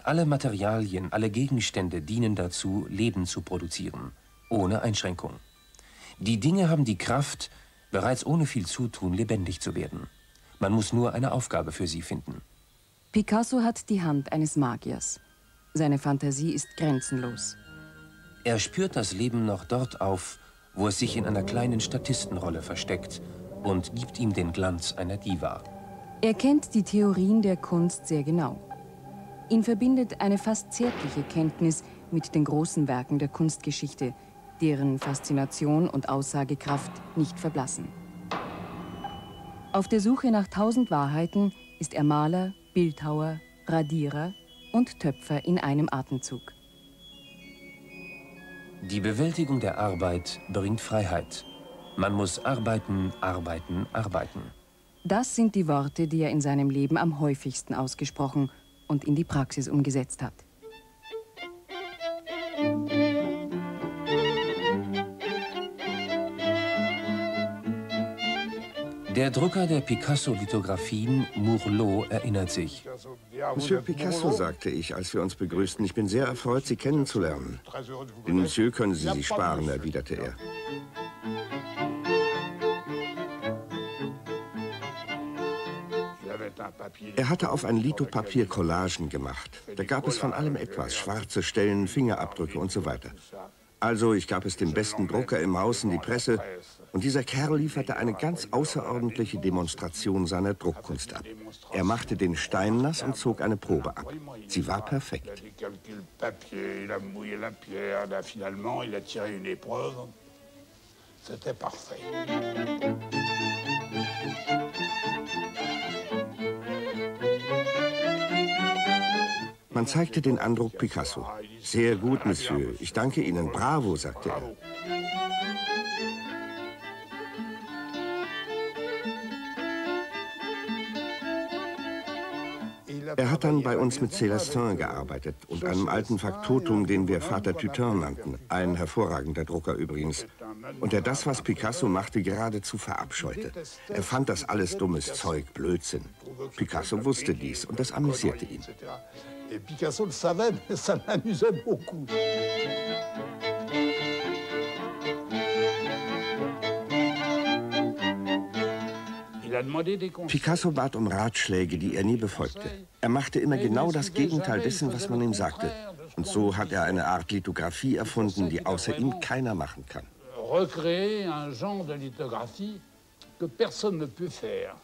Alle Materialien, alle Gegenstände dienen dazu, Leben zu produzieren, ohne Einschränkung. Die Dinge haben die Kraft, bereits ohne viel Zutun lebendig zu werden. Man muss nur eine Aufgabe für sie finden. Picasso hat die Hand eines Magiers. Seine Fantasie ist grenzenlos. Er spürt das Leben noch dort auf, wo es sich in einer kleinen Statistenrolle versteckt und gibt ihm den Glanz einer Diva. Er kennt die Theorien der Kunst sehr genau. Ihn verbindet eine fast zärtliche Kenntnis mit den großen Werken der Kunstgeschichte, deren Faszination und Aussagekraft nicht verblassen. Auf der Suche nach tausend Wahrheiten ist er Maler, Bildhauer, Radierer und Töpfer in einem Atemzug. Die Bewältigung der Arbeit bringt Freiheit. Man muss arbeiten, arbeiten, arbeiten. Das sind die Worte, die er in seinem Leben am häufigsten ausgesprochen und in die Praxis umgesetzt hat. Der Drucker der Picasso-Lithografien, Mourlot, erinnert sich. Monsieur Picasso, sagte ich, als wir uns begrüßten, ich bin sehr erfreut, Sie kennenzulernen. Den Monsieur können Sie sich sparen, erwiderte er. Er hatte auf ein Lithopapier Collagen gemacht. Da gab es von allem etwas, schwarze Stellen, Fingerabdrücke und so weiter. Also, ich gab es dem besten Drucker im Haus in die Presse und dieser Kerl lieferte eine ganz außerordentliche Demonstration seiner Druckkunst ab. Er machte den Stein nass und zog eine Probe ab. Sie war perfekt. C'était parfait. Man zeigte den Andruck Picasso. Sehr gut, Monsieur. Ich danke Ihnen. Bravo, sagte er. Er hat dann bei uns mit Célestin gearbeitet und einem alten Faktotum, den wir Vater Tutin nannten. Ein hervorragender Drucker übrigens. Und der das, was Picasso machte, geradezu verabscheute. Er fand das alles dummes Zeug, Blödsinn. Picasso wusste dies und das amüsierte ihn. Et Picasso le savait, mais ça l'amusait beaucoup. Picasso bat um Ratschläge, die er nie befolgte. Er machte immer genau das Gegenteil dessen, was man ihm sagte. Und so hat er eine Art Lithografie erfunden, die außer ihm keiner machen kann. Recréer un genre de lithographie que personne ne peut faire.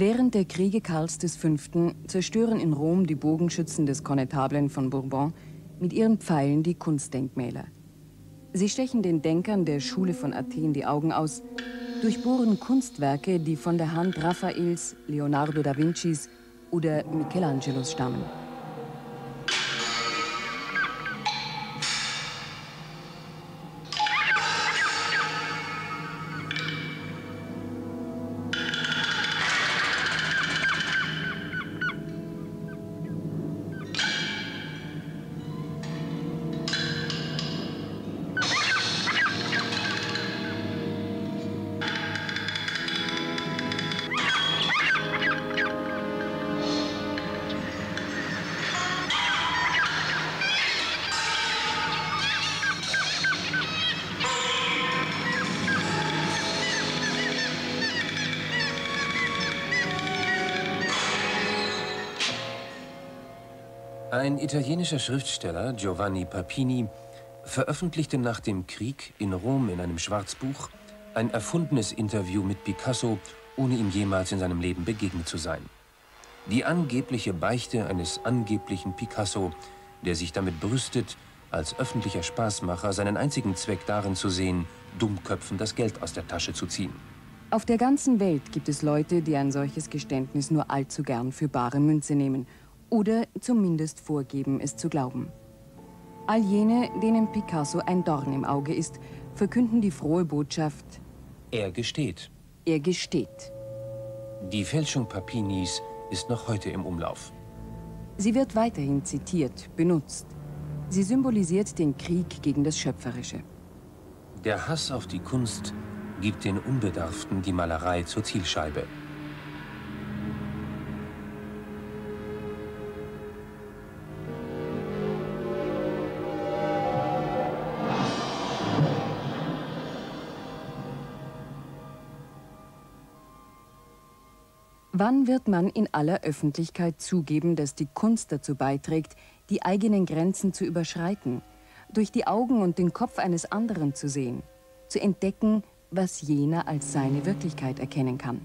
Während der Kriege Karls V. zerstören in Rom die Bogenschützen des Konnetablen von Bourbon mit ihren Pfeilen die Kunstdenkmäler. Sie stechen den Denkern der Schule von Athen die Augen aus, durchbohren Kunstwerke, die von der Hand Raffaels, Leonardo da Vincis oder Michelangelos stammen. Ein italienischer Schriftsteller, Giovanni Papini, veröffentlichte nach dem Krieg in Rom in einem Schwarzbuch ein erfundenes Interview mit Picasso, ohne ihm jemals in seinem Leben begegnet zu sein. Die angebliche Beichte eines angeblichen Picasso, der sich damit brüstet, als öffentlicher Spaßmacher seinen einzigen Zweck darin zu sehen, Dummköpfen das Geld aus der Tasche zu ziehen. Auf der ganzen Welt gibt es Leute, die ein solches Geständnis nur allzu gern für bare Münze nehmen – oder zumindest vorgeben, es zu glauben. All jene, denen Picasso ein Dorn im Auge ist, verkünden die frohe Botschaft, er gesteht. Er gesteht. Die Fälschung Papinis ist noch heute im Umlauf. Sie wird weiterhin zitiert, benutzt. Sie symbolisiert den Krieg gegen das Schöpferische. Der Hass auf die Kunst gibt den Unbedarften die Malerei zur Zielscheibe. Wann wird man in aller Öffentlichkeit zugeben, dass die Kunst dazu beiträgt, die eigenen Grenzen zu überschreiten, durch die Augen und den Kopf eines anderen zu sehen, zu entdecken, was jener als seine Wirklichkeit erkennen kann?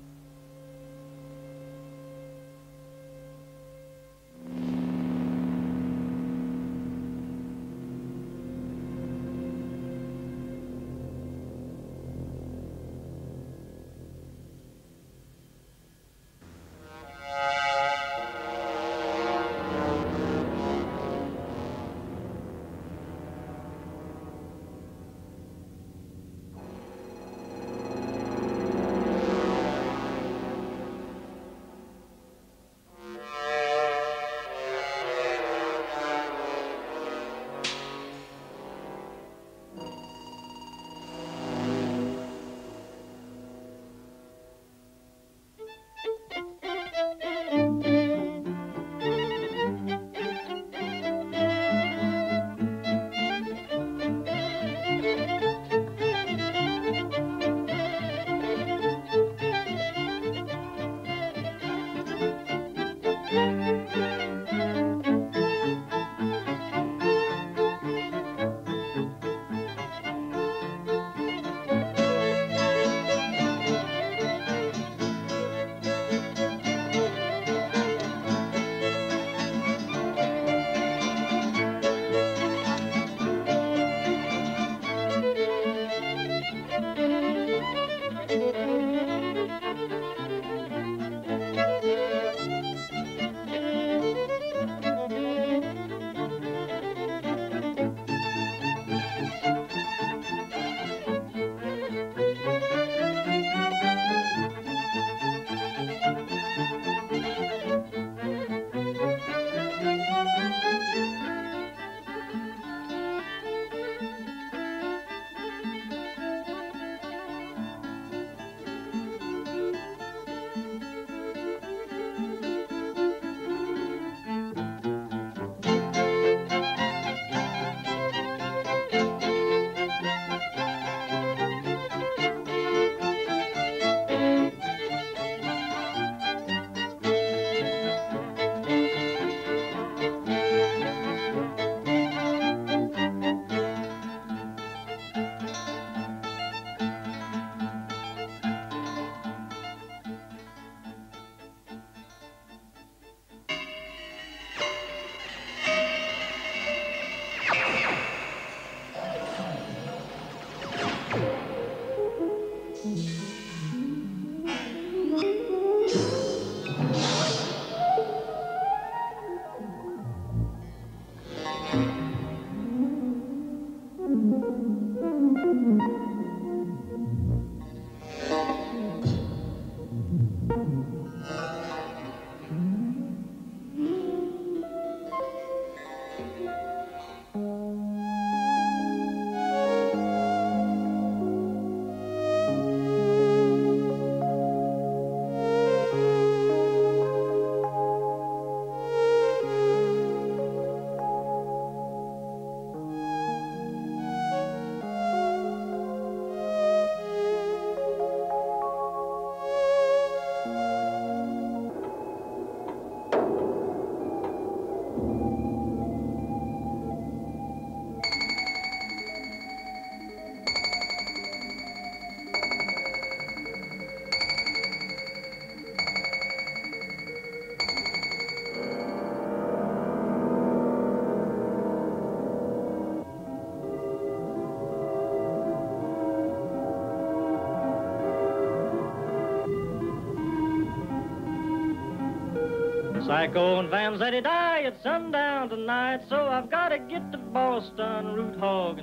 Back on Vanzetti at sundown tonight, so I've got to get to Boston, root hog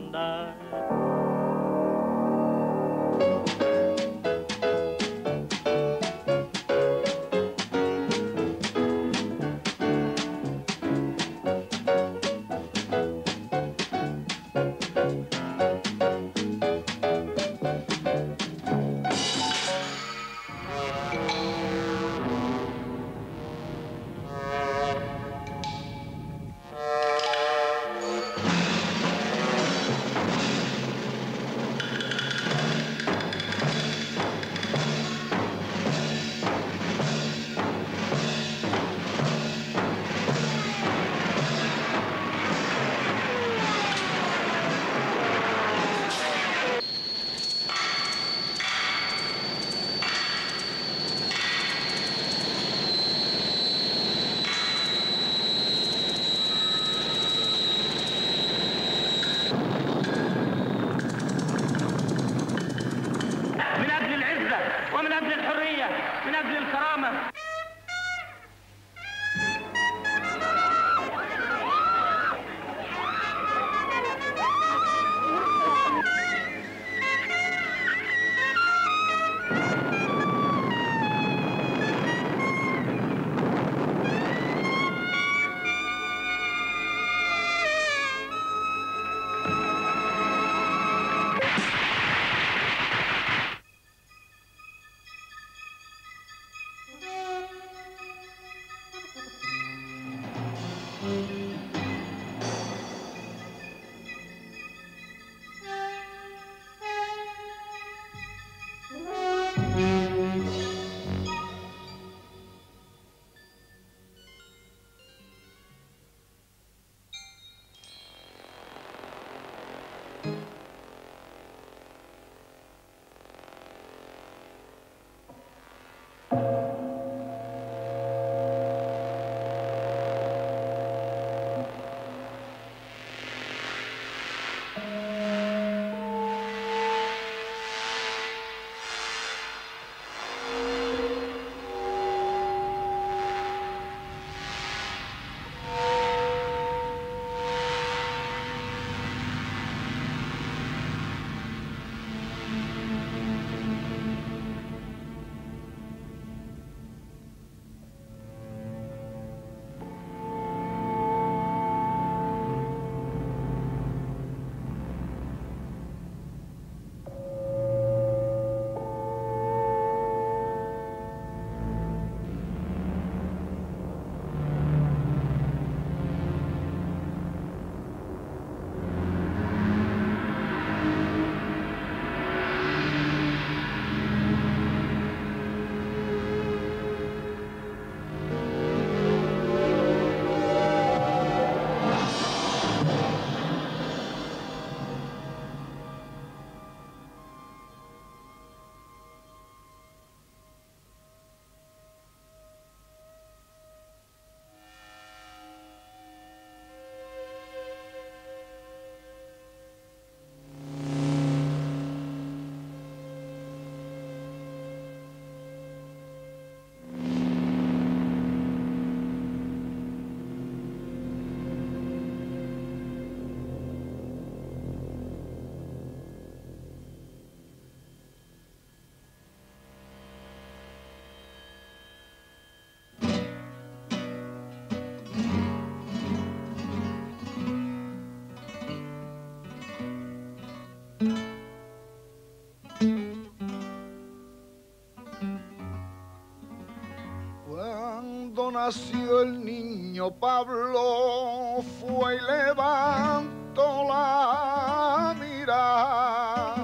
nació el niño Pablo, fue y levantó la mirada.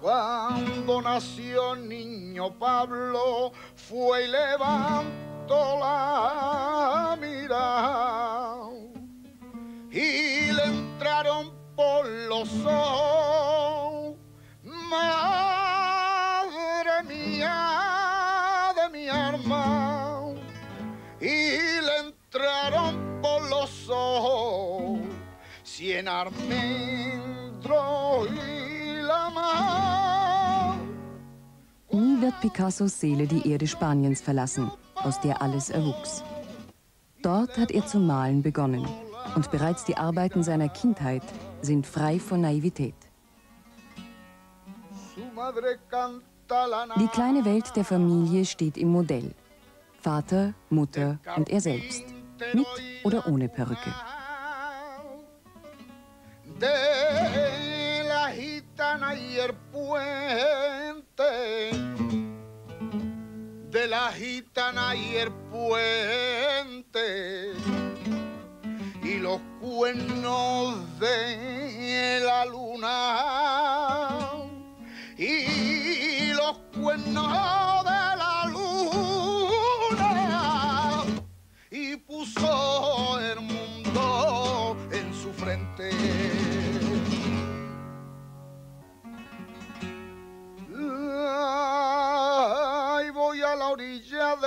Cuando nació el niño Pablo, fue y levantó la mirada. Y le entraron por los ojos. Nie wird Picassos Seele die Erde Spaniens verlassen. aus der alles erwuchs. Dort hat er zu malen begonnen und bereits die Arbeiten seiner Kindheit sind frei von Naivität. Die kleine Welt der Familie steht im Modell. Vater, Mutter und er selbst. Mit oder ohne Perücke. De la gitana y el puente, de la gitana y el puente, y los cuernos de la luna, y los cuernos de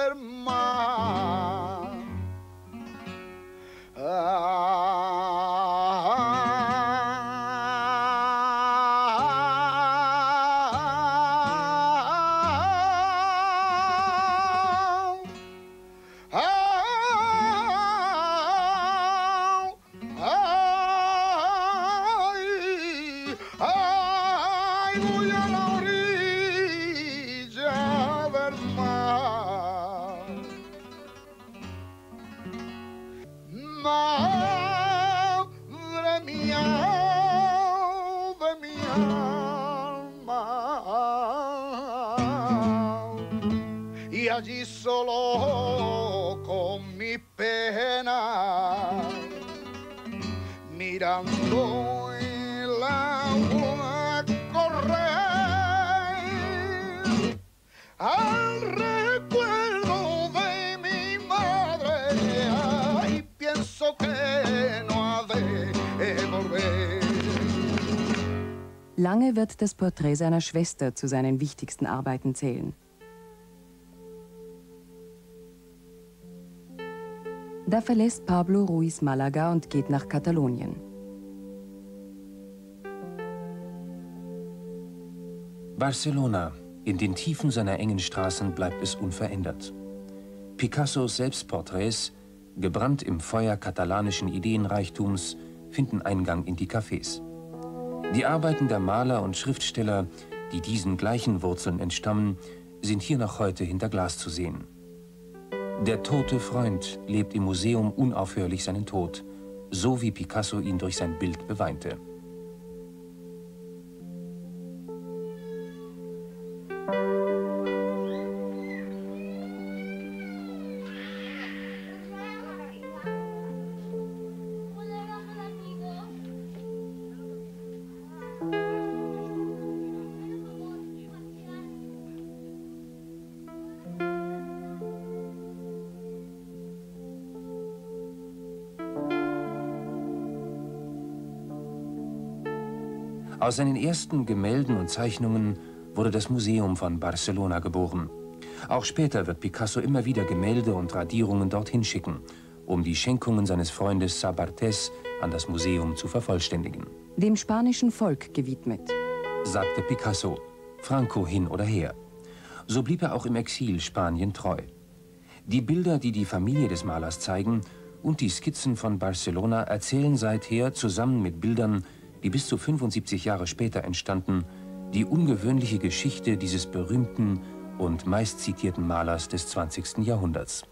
enferma. Ah, Lange wird das Porträt seiner Schwester zu seinen wichtigsten Arbeiten zählen. Da verlässt Pablo Ruiz Malaga und geht nach Katalonien. Barcelona. In den Tiefen seiner engen Straßen bleibt es unverändert. Picassos Selbstporträts, gebrannt im Feuer katalanischen Ideenreichtums, finden Eingang in die Cafés. Die Arbeiten der Maler und Schriftsteller, die diesen gleichen Wurzeln entstammen, sind hier noch heute hinter Glas zu sehen. Der tote Freund lebt im Museum unaufhörlich seinen Tod, so wie Picasso ihn durch sein Bild beweinte. Aus seinen ersten Gemälden und Zeichnungen wurde das Museum von Barcelona geboren. Auch später wird Picasso immer wieder Gemälde und Radierungen dorthin schicken, um die Schenkungen seines Freundes Sabartés an das Museum zu vervollständigen. Dem spanischen Volk gewidmet. Sagte Picasso, Franco hin oder her. So blieb er auch im Exil Spanien treu. Die Bilder, die die Familie des Malers zeigen, und die Skizzen von Barcelona erzählen seither zusammen mit Bildern, die bis zu 75 Jahre später entstanden, die ungewöhnliche Geschichte dieses berühmten und meistzitierten Malers des 20. Jahrhunderts.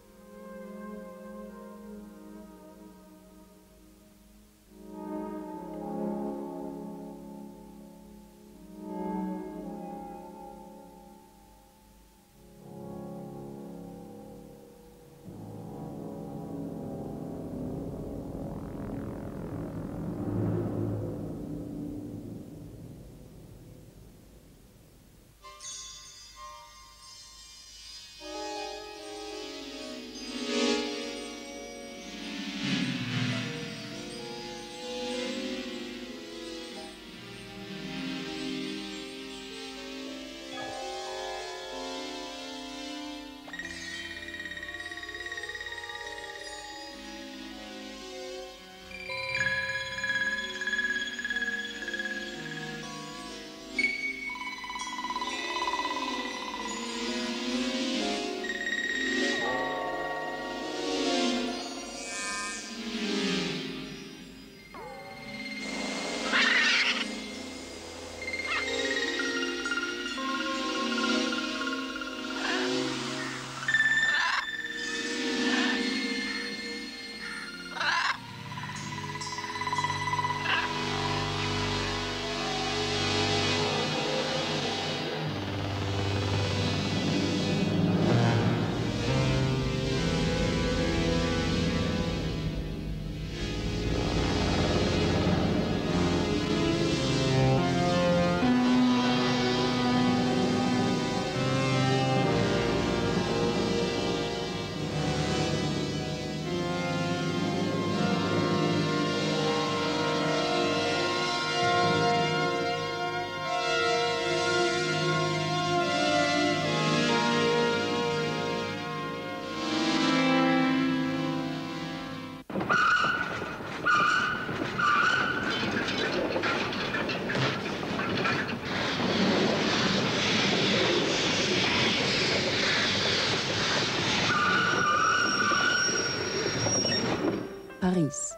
Paris.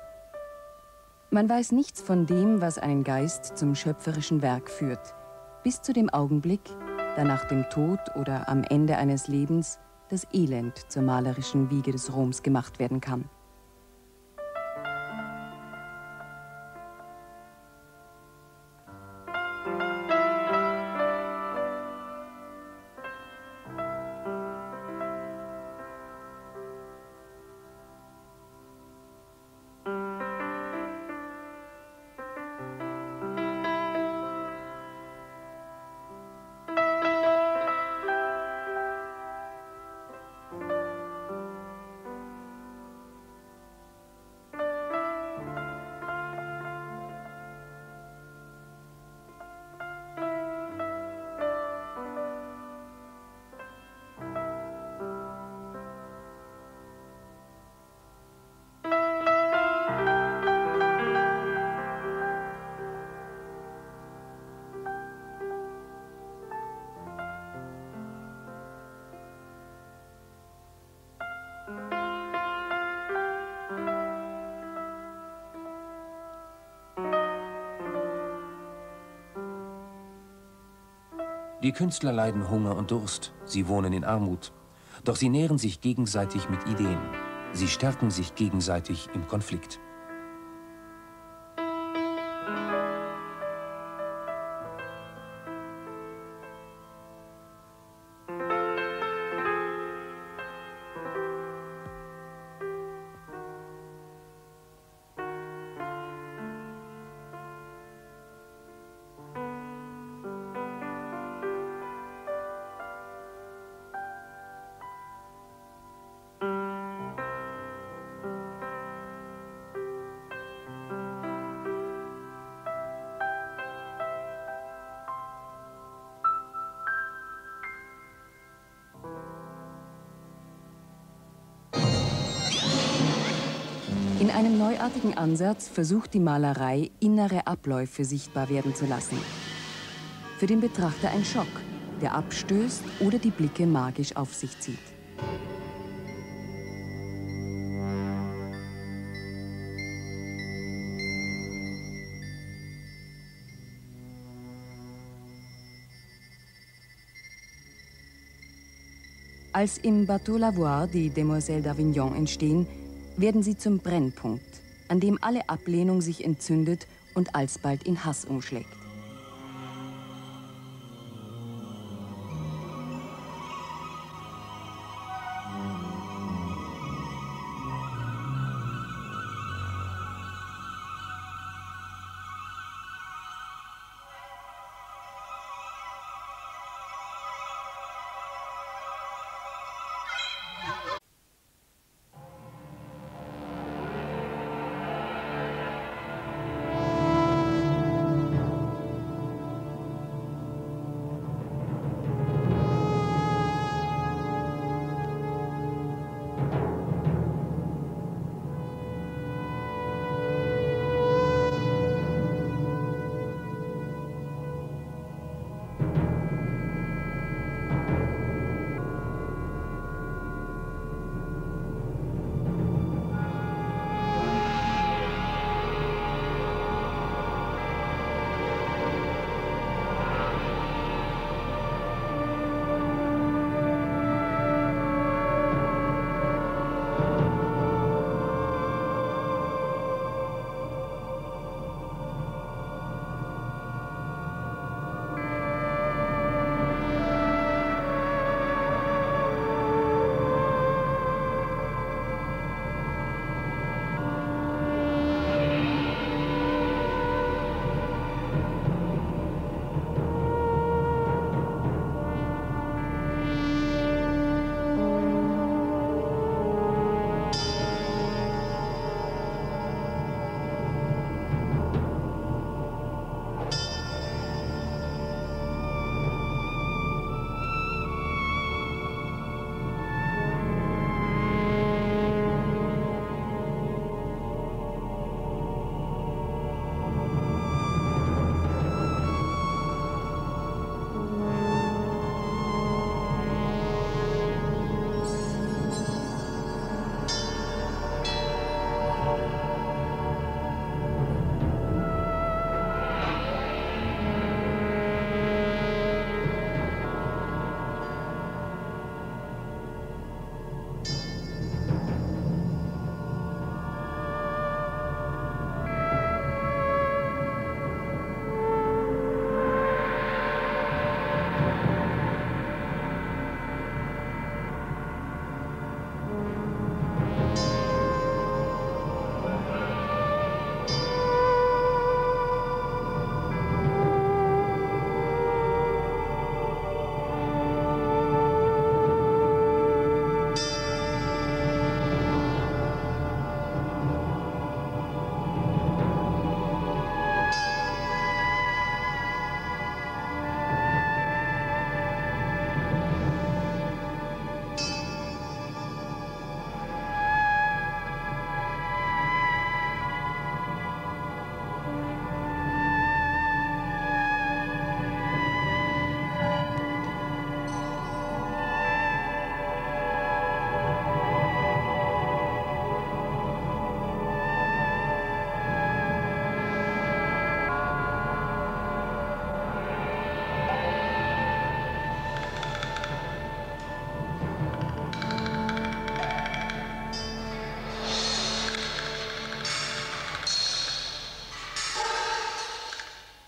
Man weiß nichts von dem, was einen Geist zum schöpferischen Werk führt, bis zu dem Augenblick, da nach dem Tod oder am Ende eines Lebens das Elend zur malerischen Wiege des Roms gemacht werden kann. Die Künstler leiden Hunger und Durst, sie wohnen in Armut. Doch sie nähren sich gegenseitig mit Ideen. Sie stärken sich gegenseitig im Konflikt. Ansatz versucht die Malerei, innere Abläufe sichtbar werden zu lassen. Für den Betrachter ein Schock, der abstößt oder die Blicke magisch auf sich zieht. Als im Bateau Lavoir die Demoiselles d'Avignon entstehen, werden sie zum Brennpunkt, an dem alle Ablehnung sich entzündet und alsbald in Hass umschlägt.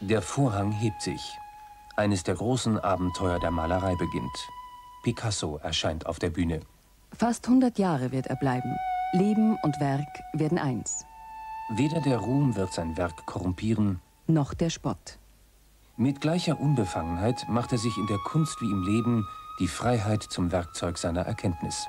Der Vorhang hebt sich. Eines der großen Abenteuer der Malerei beginnt. Picasso erscheint auf der Bühne. Fast 100 Jahre wird er bleiben. Leben und Werk werden eins. Weder der Ruhm wird sein Werk korrumpieren, noch der Spott. Mit gleicher Unbefangenheit macht er sich in der Kunst wie im Leben die Freiheit zum Werkzeug seiner Erkenntnis.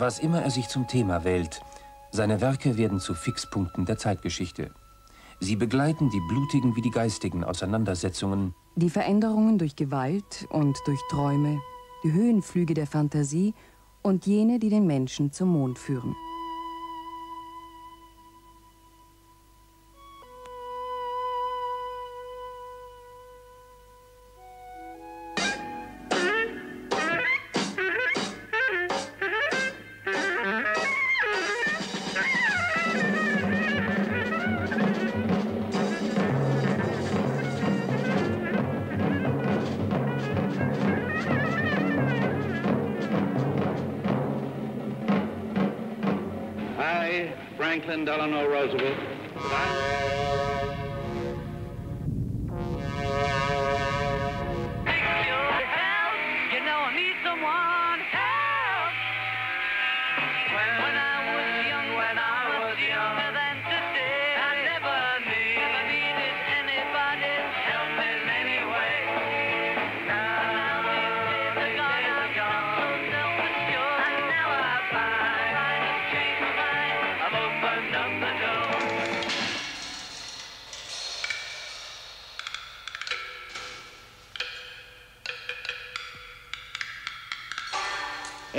Was immer er sich zum Thema wählt, seine Werke werden zu Fixpunkten der Zeitgeschichte. Sie begleiten die blutigen wie die geistigen Auseinandersetzungen, die Veränderungen durch Gewalt und durch Träume, die Höhenflüge der Fantasie und jene, die den Menschen zum Mond führen.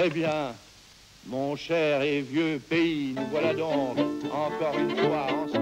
Eh bien, mon cher et vieux pays, nous voilà donc encore une fois ensemble.